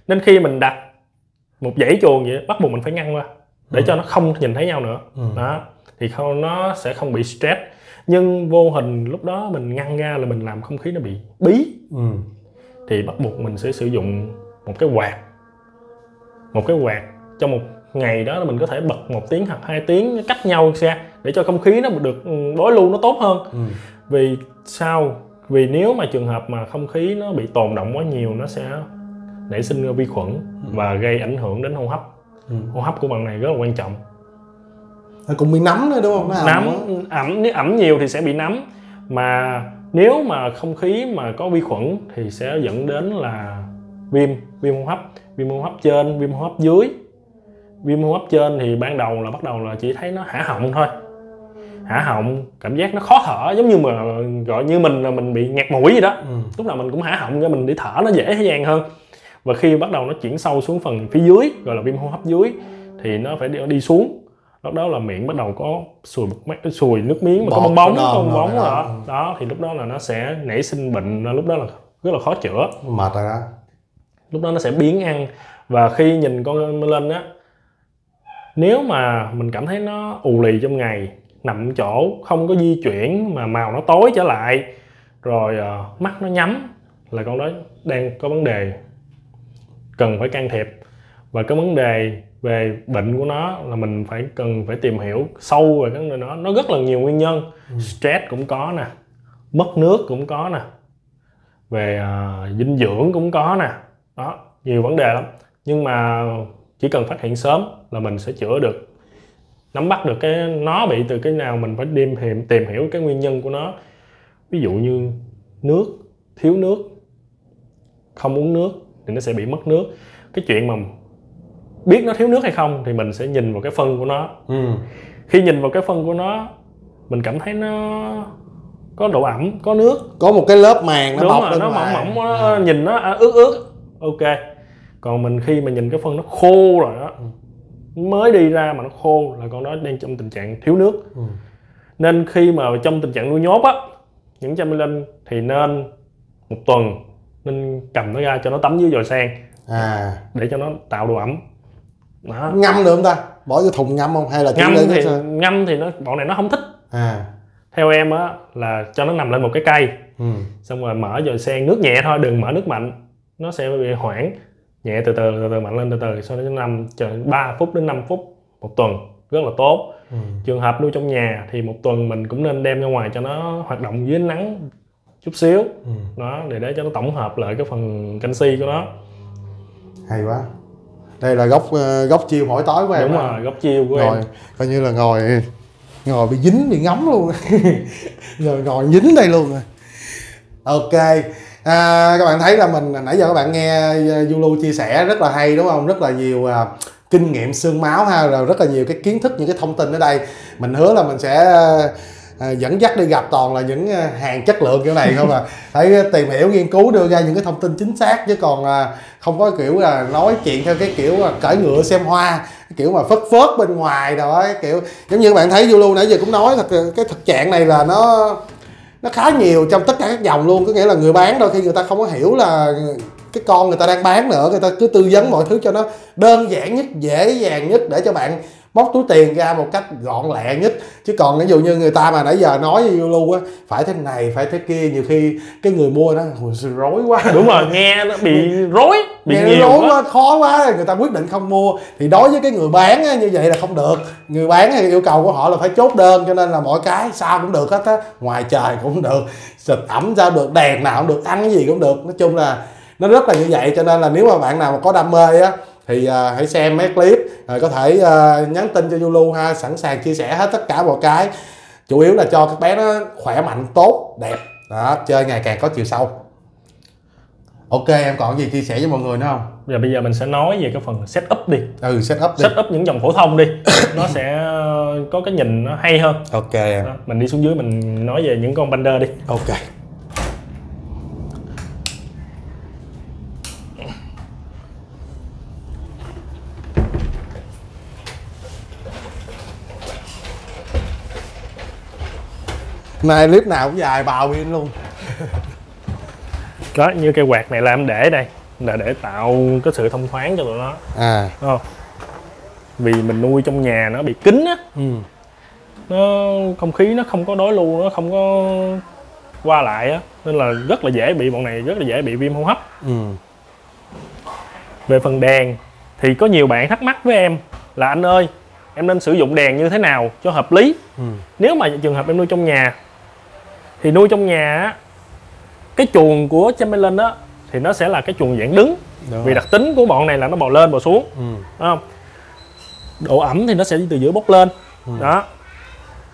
nên khi mình đặt một dãy chuồng vậy bắt buộc mình phải ngăn qua để cho nó không nhìn thấy nhau nữa Ừ. đó thì không nó sẽ không bị stress nhưng vô hình lúc đó mình ngăn ra là mình làm không khí nó bị bí. Ừ. thì bắt buộc mình sẽ sử dụng một cái quạt. Một cái quạt trong một ngày đó là mình có thể bật một tiếng hoặc hai tiếng cách nhau ra để cho không khí nó được ừ, đối lưu nó tốt hơn. Ừ. vì sao? Vì nếu mà trường hợp mà không khí nó bị tồn động quá nhiều nó sẽ nảy sinh vi khuẩn và gây ảnh hưởng đến hô hấp. Ừ. hô hấp của bạn này rất là quan trọng cũng bị nấm nữa đúng không? Nó nấm ẩm nếu ẩm nhiều thì sẽ bị nấm mà nếu mà không khí mà có vi khuẩn thì sẽ dẫn đến là viêm viêm hô hấp viêm hô hấp trên viêm hô hấp dưới. Viêm hô hấp trên thì ban đầu là bắt đầu là chỉ thấy nó hả họng thôi. Hả họng cảm giác nó khó thở giống như mà gọi như mình là mình bị nghẹt mũi gì đó. Ừ. lúc nào mình cũng hả họng cho mình để thở nó dễ dàng hơn. Và khi bắt đầu nó chuyển sâu xuống phần phía dưới gọi là viêm hô hấp dưới thì nó phải đi, đi xuống lúc đó là miệng bắt đầu có sùi mép sùi nước miếng mà có Bọt, bong bóng có có bong bóng đó. đó. Đó thì lúc đó là nó sẽ nảy sinh bệnh lúc đó là rất là khó chữa mệt rồi đó lúc đó nó sẽ biến ăn và khi nhìn con lên á nếu mà mình cảm thấy nó ù lì trong ngày nằm chỗ không có di chuyển mà màu nó tối trở lại rồi ờ, mắt nó nhắm là con đó đang có vấn đề cần phải can thiệp và cái vấn đề về bệnh của nó là mình phải cần phải tìm hiểu sâu về cái đó. Nó rất là nhiều nguyên nhân. Stress cũng có nè. Mất nước cũng có nè. Về ờ, dinh dưỡng cũng có nè. Đó nhiều vấn đề lắm. Nhưng mà chỉ cần phát hiện sớm là mình sẽ chữa được. Nắm bắt được cái nó bị từ cái nào mình phải tìm hiểu tìm hiểu cái nguyên nhân của nó. Ví dụ như nước thiếu nước không uống nước thì nó sẽ bị mất nước. Cái chuyện mà biết nó thiếu nước hay không thì mình sẽ nhìn vào cái phân của nó. Ừ. khi nhìn vào cái phân của nó mình cảm thấy nó có độ ẩm có nước. Có một cái lớp màng nó đúng bọc rồi bên nó mỏng mỏng nó nhìn nó à, ướt ướt. Ok. Còn mình khi mà nhìn cái phân nó khô rồi đó mới đi ra mà nó khô là con đó đang trong tình trạng thiếu nước. Ừ. nên khi mà trong tình trạng nuôi nhốt á những chăm linh thì nên một tuần nên cầm nó ra cho nó tắm dưới dồi sen à. để cho nó tạo độ ẩm đó. ngâm được không ta? Bỏ vô thùng ngâm không? Hay là ngâm thì ngâm thì nó bọn này nó không thích. À. Theo em á là cho nó nằm lên một cái cây. Ừ. xong rồi mở dồi sen nước nhẹ thôi đừng mở nước mạnh. Nó sẽ bị hoảng. Nhẹ từ từ từ từ mạnh lên từ từ. Sau đó nó nằm chờ 3 phút đến 5 phút một tuần. Rất là tốt. Ừ. trường hợp nuôi trong nhà thì một tuần mình cũng nên đem ra ngoài cho nó hoạt động dưới nắng chút xíu. Ừ. đó để để cho nó tổng hợp lại cái phần canxi của nó. Hay quá đây là góc ờ, góc chiều mỗi tối của em đúng rồi góc chiêu của ngồi em. coi như là ngồi ngồi bị dính bị ngấm luôn. Rồi ngồi dính đây luôn. Rồi ok à, các bạn thấy là mình nãy giờ các bạn nghe uh, Zulu chia sẻ rất là hay đúng không? Rất là nhiều à, kinh nghiệm xương máu ha rồi rất là nhiều cái kiến thức những cái thông tin ở đây. Mình hứa là mình sẽ à, dẫn dắt đi gặp toàn là những à, hàng chất lượng kiểu này không à. Phải tìm hiểu nghiên cứu đưa ra những cái thông tin chính xác chứ còn à, không có kiểu là nói chuyện theo cái kiểu cởi ngựa xem hoa kiểu mà phớt phớt bên ngoài đó kiểu giống như các bạn thấy Zulu nãy giờ cũng nói thật cái thực trạng này là nó nó khá nhiều trong tất cả các dòng luôn có nghĩa là người bán đôi khi người ta không có hiểu là cái con người ta đang bán nữa người ta cứ tư vấn mọi thứ cho nó đơn giản nhất dễ dàng nhất để cho bạn móc túi tiền ra một cách gọn lẹ nhất. Chứ còn ví dụ như người ta mà nãy giờ nói với Zulu á phải thế này phải thế kia nhiều khi cái người mua nó "Ôi, sao rối quá. Đúng rồi nghe nó bị rối bị Nghe nhiều rối quá quá. khó quá người ta quyết định không mua. Thì đối với cái người bán á, như vậy là không được. Người bán thì yêu cầu của họ là phải chốt đơn cho nên là mọi cái sao cũng được hết á ngoài trời cũng được. Xịt ẩm sao được đèn nào cũng được ăn cái gì cũng được. Nói chung là nó rất là như vậy cho nên là nếu mà bạn nào mà có đam mê á thì à, hãy xem mấy clip rồi có thể à, nhắn tin cho Zulu ha sẵn sàng chia sẻ hết tất cả mọi cái. Chủ yếu là cho các bé nó khỏe mạnh tốt đẹp. Đó chơi ngày càng có chiều sâu. Ok em còn gì chia sẻ với mọi người nữa không? Giờ bây giờ mình sẽ nói về cái phần setup đi. Ừ set up đi. Set up những dòng phổ thông đi. Nó sẽ có cái nhìn nó hay hơn. Ok em. Đó, mình đi xuống dưới mình nói về những con bander đi. Ok này clip nào cũng dài bào pin luôn. Đó như cây quạt này là em để đây là để tạo cái sự thông thoáng cho tụi nó. À. Đúng không? Vì mình nuôi trong nhà nó bị kín á. Ừ. nó không khí nó không có đối lưu nó không có qua lại á. Nên là rất là dễ bị bọn này rất là dễ bị viêm hô hấp. Ừ. về phần đèn thì có nhiều bạn thắc mắc với em là anh ơi em nên sử dụng đèn như thế nào cho hợp lý? Ừ. nếu mà trường hợp em nuôi trong nhà thì nuôi trong nhà cái chuồng của Chamberlain á thì nó sẽ là cái chuồng dạng đứng. Đúng vì rồi. đặc tính của bọn này là nó bò lên bò xuống Ừ. đúng không? Độ ẩm thì nó sẽ từ giữa bốc lên. Đó.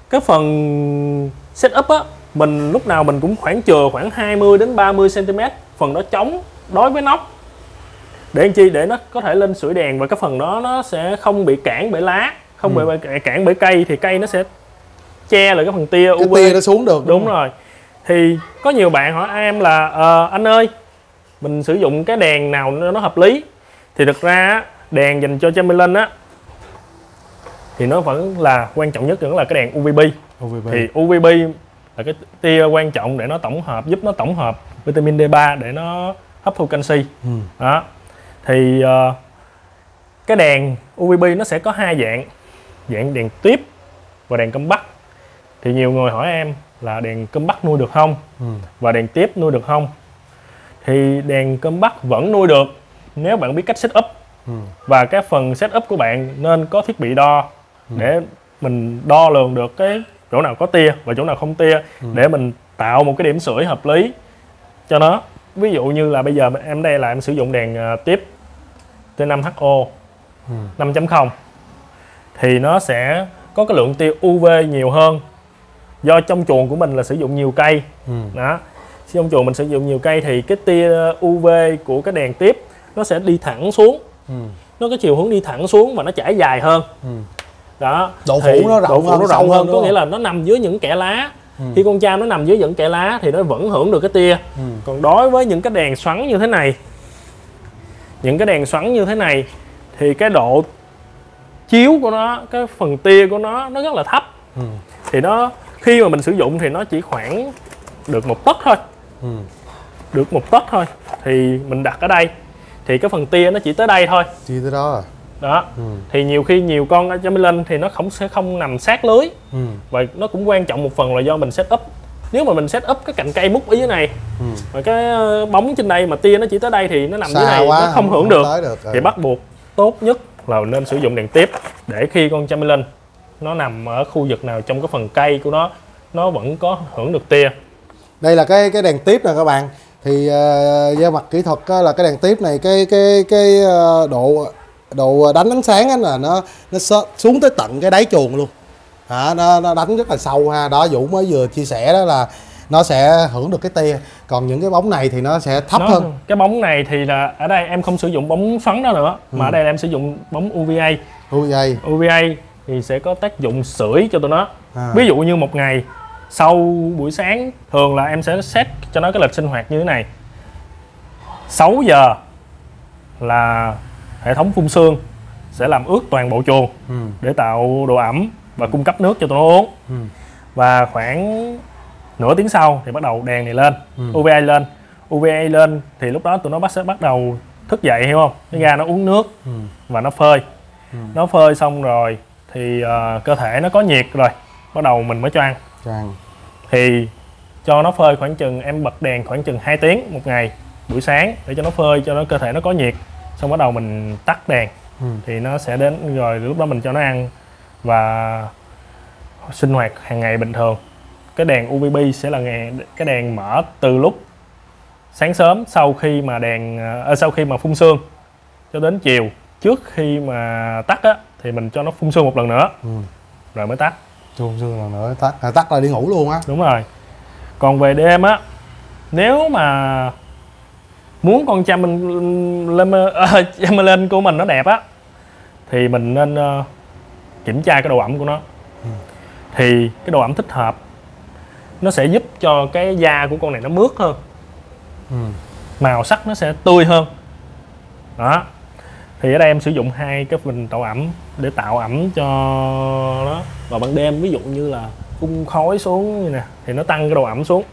Cái phần setup á mình lúc nào mình cũng khoảng chừa khoảng 20 đến 30 cm phần đó trống đối với nóc. Để làm chi? Để nó có thể lên sưởi đèn và cái phần đó nó sẽ không bị cản bởi lá không Ừ. bị cản bởi cây thì cây nó sẽ che lại cái phần tia cái UV tia nó xuống được đúng rồi. Thì có nhiều bạn hỏi em là "Ờ, anh ơi mình sử dụng cái đèn nào nó hợp lý? Thì thực ra đèn dành cho Chamberlain á thì nó vẫn là quan trọng nhất vẫn là cái đèn UVB UVB. thì UVB là cái tia quan trọng để nó tổng hợp giúp nó tổng hợp vitamin D3 để nó hấp thu canxi. Ừ. đó. Thì ờ, cái đèn UVB nó sẽ có hai dạng dạng đèn tiếp và đèn bắc thì nhiều người hỏi em là đèn câm bắc nuôi được không? Ừ. và đèn tiếp nuôi được không? Thì đèn câm bắc vẫn nuôi được nếu bạn biết cách setup Ừ. và cái phần setup của bạn nên có thiết bị đo để mình đo lường được cái chỗ nào có tia và chỗ nào không tia để mình tạo một cái điểm sưởi hợp lý cho nó. Ví dụ như là bây giờ em đây là em sử dụng đèn ờ, tiếp T5HO Ừ. 5.0 thì nó sẽ có cái lượng tia UV nhiều hơn do trong chuồng của mình là sử dụng nhiều cây Ừ. đó trong chuồng mình sử dụng nhiều cây thì cái tia UV của cái đèn tiếp nó sẽ đi thẳng xuống Ừ. nó có chiều hướng đi thẳng xuống và nó trải dài hơn Ừ. đó Độ phủ nó rộng độ phủ hơn, nó rộng hơn, có nghĩa là nó nằm dưới những kẽ lá Ừ. khi con cham nó nằm dưới những kẽ lá thì nó vẫn hưởng được cái tia Ừ. còn đối với những cái đèn xoắn như thế này những cái đèn xoắn như thế này thì cái độ chiếu của nó cái phần tia của nó nó rất là thấp Ừ. thì nó khi mà mình sử dụng thì nó chỉ khoảng được một tấc thôi Ừ. được một tấc thôi thì mình đặt ở đây thì cái phần tia nó chỉ tới đây thôi Chi tới đó à đó Ừ. thì nhiều khi nhiều con ở lên thì nó không sẽ không nằm sát lưới Ừ. và nó cũng quan trọng một phần là do mình set up nếu mà mình set up cái cành cây mút ở dưới này Ừ. và cái ờ, bóng trên đây mà tia nó chỉ tới đây thì nó nằm dưới Xa này quá nó không hưởng được tới được ừ. thì bắt buộc tốt nhất là nên sử dụng đèn tiếp để khi con Chamberlain nó nằm ở khu vực nào trong cái phần cây của nó nó vẫn có hưởng được tia. Đây là cái cái đèn tiếp nè các bạn. Thì uh, về mặt kỹ thuật á, là cái đèn tiếp này cái cái cái ờ, độ độ đánh ánh sáng á là nó nó xuống tới tận cái đáy chuồng luôn. Hả, nó, nó đánh rất là sâu ha. Đó Vũ mới vừa chia sẻ đó là nó sẽ hưởng được cái tia. Còn những cái bóng này thì nó sẽ thấp nó, hơn. cái bóng này thì là ở đây em không sử dụng bóng xoắn đó nữa mà ở đây là em sử dụng bóng UVA UVA UVA thì sẽ có tác dụng sưởi cho tụi nó à. ví dụ như một ngày sau buổi sáng thường là em sẽ set cho nó cái lịch sinh hoạt như thế này 6 giờ là hệ thống phun sương sẽ làm ướt toàn bộ chuồng ừ. để tạo độ ẩm và cung cấp nước cho tụi nó uống Ừ. và khoảng nửa tiếng sau thì bắt đầu đèn này lên Ừ. UVA lên UVA lên thì lúc đó tụi nó bắt sẽ bắt đầu thức dậy hiểu không nó ra nó uống nước Ừ. và nó phơi Ừ. nó phơi xong rồi thì ờ, cơ thể nó có nhiệt rồi bắt đầu mình mới cho ăn Chàng. thì cho nó phơi khoảng chừng em bật đèn khoảng chừng 2 tiếng một ngày buổi sáng để cho nó phơi cho nó cơ thể nó có nhiệt. Xong bắt đầu mình tắt đèn. Ừ. thì nó sẽ đến rồi lúc đó mình cho nó ăn và sinh hoạt hàng ngày bình thường. Cái đèn UVB sẽ là ngày cái đèn mở từ lúc sáng sớm sau khi mà đèn ờ, sau khi mà phun sương cho đến chiều. Trước khi mà tắt á thì mình cho nó phun sương một lần nữa. Ừ. rồi mới tắt. Chuông dương lần nữa tắt. À, tắt là đi ngủ luôn á. Đúng rồi. Còn về đêm á nếu mà muốn con Chamberlain của mình nó đẹp á thì mình nên ờ, kiểm tra cái độ ẩm của nó. Thì cái độ ẩm thích hợp nó sẽ giúp cho cái da của con này nó mướt hơn. Ừ. màu sắc nó sẽ tươi hơn. Đó. Thì ở đây em sử dụng hai cái bình tạo ẩm để tạo ẩm cho nó. Vào ban đêm ví dụ như là phun khói xuống như nè thì nó tăng cái độ ẩm xuống.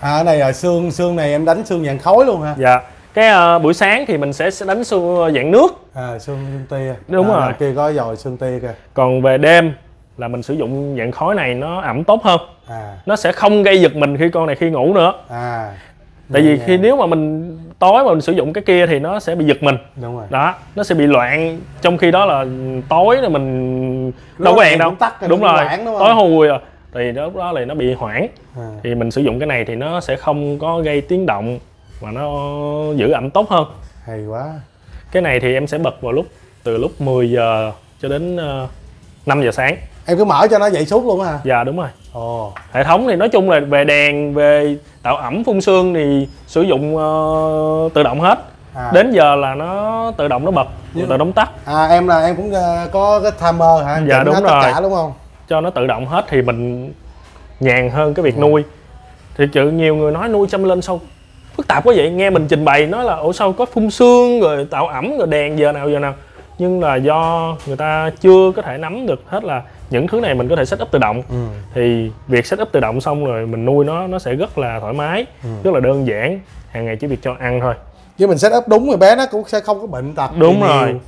À cái này là xương xương này em đánh xương dạng khói luôn hả? Dạ. Cái ờ, buổi sáng thì mình sẽ đánh xương dạng nước. À xương xương tia. Đúng à, rồi. kia có dòi xương tia kìa. Còn về đêm là mình sử dụng dạng khói này nó ẩm tốt hơn. À. Nó sẽ không gây giật mình khi con này khi ngủ nữa. À. Tại vì khi nếu mà mình tối mà mình sử dụng cái kia thì nó sẽ bị giật mình. Đúng rồi. Đó nó sẽ bị loạn. Trong khi đó là tối rồi mình Lúc đâu có đèn đâu. tắt đúng rồi. đúng tối hùi rồi thì lúc đó là nó bị hoảng. À. thì mình sử dụng cái này thì nó sẽ không có gây tiếng động mà nó giữ ẩm tốt hơn. Hay quá. Cái này thì em sẽ bật vào lúc từ lúc 10 giờ cho đến uh, 5 giờ sáng em cứ mở cho nó dậy suốt luôn hả? Dạ đúng rồi. Ồ hệ thống thì nói chung là về đèn về tạo ẩm phun sương thì sử dụng ờ, tự động hết. À. đến giờ là nó tự động nó bật Nhưng- tự động tắt. À em là em cũng ờ, có cái timer hả? Dạ, chỉnh đúng hết tất rồi. cả đúng không? Cho nó tự động hết thì mình nhàn hơn cái việc Ừ. nuôi. Thì chữ nhiều người nói nuôi chăm lên sao phức tạp quá vậy. Nghe mình trình bày nói là ủa sao có phun sương rồi tạo ẩm rồi đèn giờ nào giờ nào? Nhưng là do người ta chưa có thể nắm được hết là những thứ này mình có thể set up tự động ừ. thì việc set up tự động xong rồi mình nuôi nó nó sẽ rất là thoải mái Ừ. rất là đơn giản hàng ngày chỉ việc cho ăn thôi chứ mình set up đúng rồi bé nó cũng sẽ không có bệnh tật đúng rồi nhiều.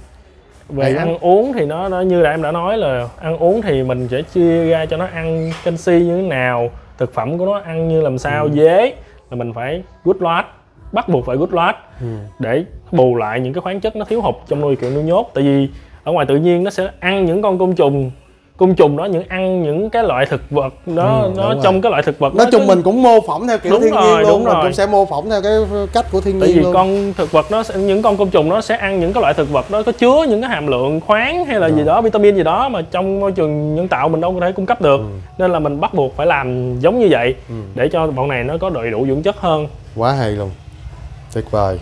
về ăn uống thì nó, nó như là em đã nói là ăn uống thì mình sẽ chia ra cho nó ăn canxi như thế nào thực phẩm của nó ăn như làm sao Ừ. dế là mình phải good load bắt buộc phải good load ừ. để bù lại những cái khoáng chất nó thiếu hụt trong nuôi kiểu nuôi nhốt tại vì ở ngoài tự nhiên nó sẽ ăn những con côn trùng côn trùng đó những ăn những cái loại thực vật đó Ừ, nó đúng rồi. trong cái loại thực vật nói đó chung mình cũng mô phỏng theo kiểu Đúng thiên rồi, nhiên luôn đúng mình rồi. cũng sẽ mô phỏng theo cái cách của thiên tại nhiên vì luôn con thực vật nó sẽ, những con côn trùng nó sẽ ăn những cái loại thực vật đó có chứa những cái hàm lượng khoáng hay là gì Rồi. đó vitamin gì đó mà trong môi trường nhân tạo mình đâu có thể cung cấp được Ừ. nên là mình bắt buộc phải làm giống như vậy Ừ. để cho bọn này nó có đầy đủ dưỡng chất hơn quá hay luôn tuyệt vời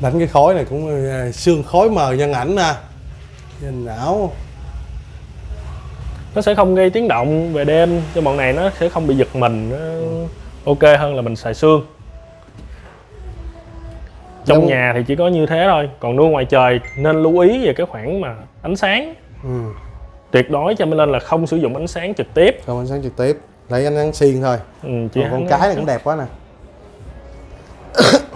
đánh cái khối này cũng ờ, xương khối mờ nhân ảnh nè nhìn não nó sẽ không gây tiếng động về đêm cho bọn này nó sẽ không bị giật mình nó ok hơn là mình xài xương. Trong Đúng. nhà thì chỉ có như thế thôi còn nuôi ngoài trời nên lưu ý về cái khoảng mà ánh sáng. Ừ. tuyệt đối cho nên là không sử dụng ánh sáng trực tiếp. Không ánh sáng trực tiếp lấy ánh sáng xiên thôi. Ừ, chỉ Còn con cái này cũng đẹp quá nè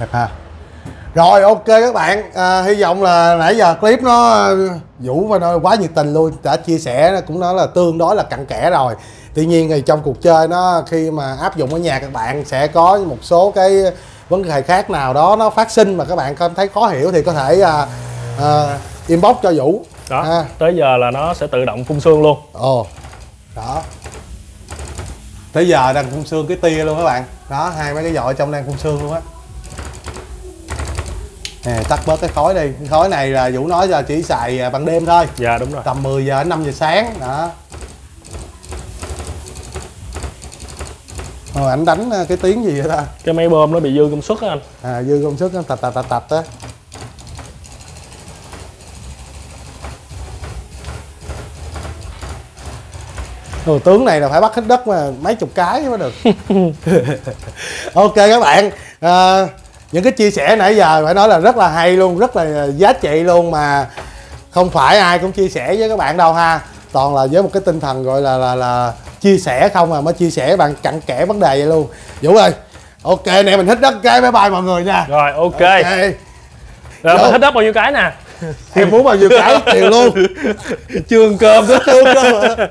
đẹp ha. Rồi ok các bạn. À, hy vọng là nãy giờ clip nó ờ, vũ và nó quá nhiệt tình luôn đã chia sẻ cũng nói là tương đối là cặn kẽ rồi. Tuy nhiên thì trong cuộc chơi nó khi mà áp dụng ở nhà các bạn sẽ có một số cái vấn đề khác nào đó nó phát sinh mà các bạn cảm thấy khó hiểu thì có thể à, à, inbox cho vũ. Đó Ha. tới giờ là nó sẽ tự động phun sương luôn. Ồ đó. Tới giờ đang phun sương cái tia luôn các bạn. Đó hai mấy cái vỏ trong đang phun sương luôn á nè tắt bớt cái khói đi. Cái khói này là vũ nói là chỉ xài à, ban đêm thôi. Dạ đúng rồi. Tầm 10 giờ đến 5 giờ sáng. Đó. Ờ, ảnh đánh à, cái tiếng gì vậy ta? Cái máy bơm nó bị dư công suất á anh. À dư công suất nó tạch tạch tạch tạch á. Ồ, tướng này là phải bắt hết đất mà mấy chục cái mới được. Ok các bạn à, những cái chia sẻ nãy giờ phải nói là rất là hay luôn rất là giá trị luôn mà không phải ai cũng chia sẻ với các bạn đâu ha. Toàn là với một cái tinh thần gọi là là là chia sẻ không à mới chia sẻ bạn cặn kẽ vấn đề vậy luôn. Vũ ơi ok nè mình hít đất cái bye bye mọi người nha. Rồi ok, ok. Rồi Vô. mình hết đất bao nhiêu cái nè? Em muốn bao nhiêu cái? Tiền luôn. Trường cơm đó Chưa cơ mà.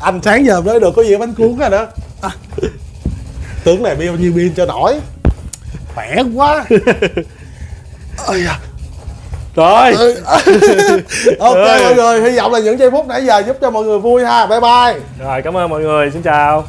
anh sáng giờ mới được có gì bánh cuốn rồi đó. À. tướng này bao nhiêu pin cho nổi khỏe quá Ôi da. rồi Ừ. ok Ơi. mọi người hy vọng là những giây phút nãy giờ giúp cho mọi người vui ha bye bye rồi cảm ơn mọi người xin chào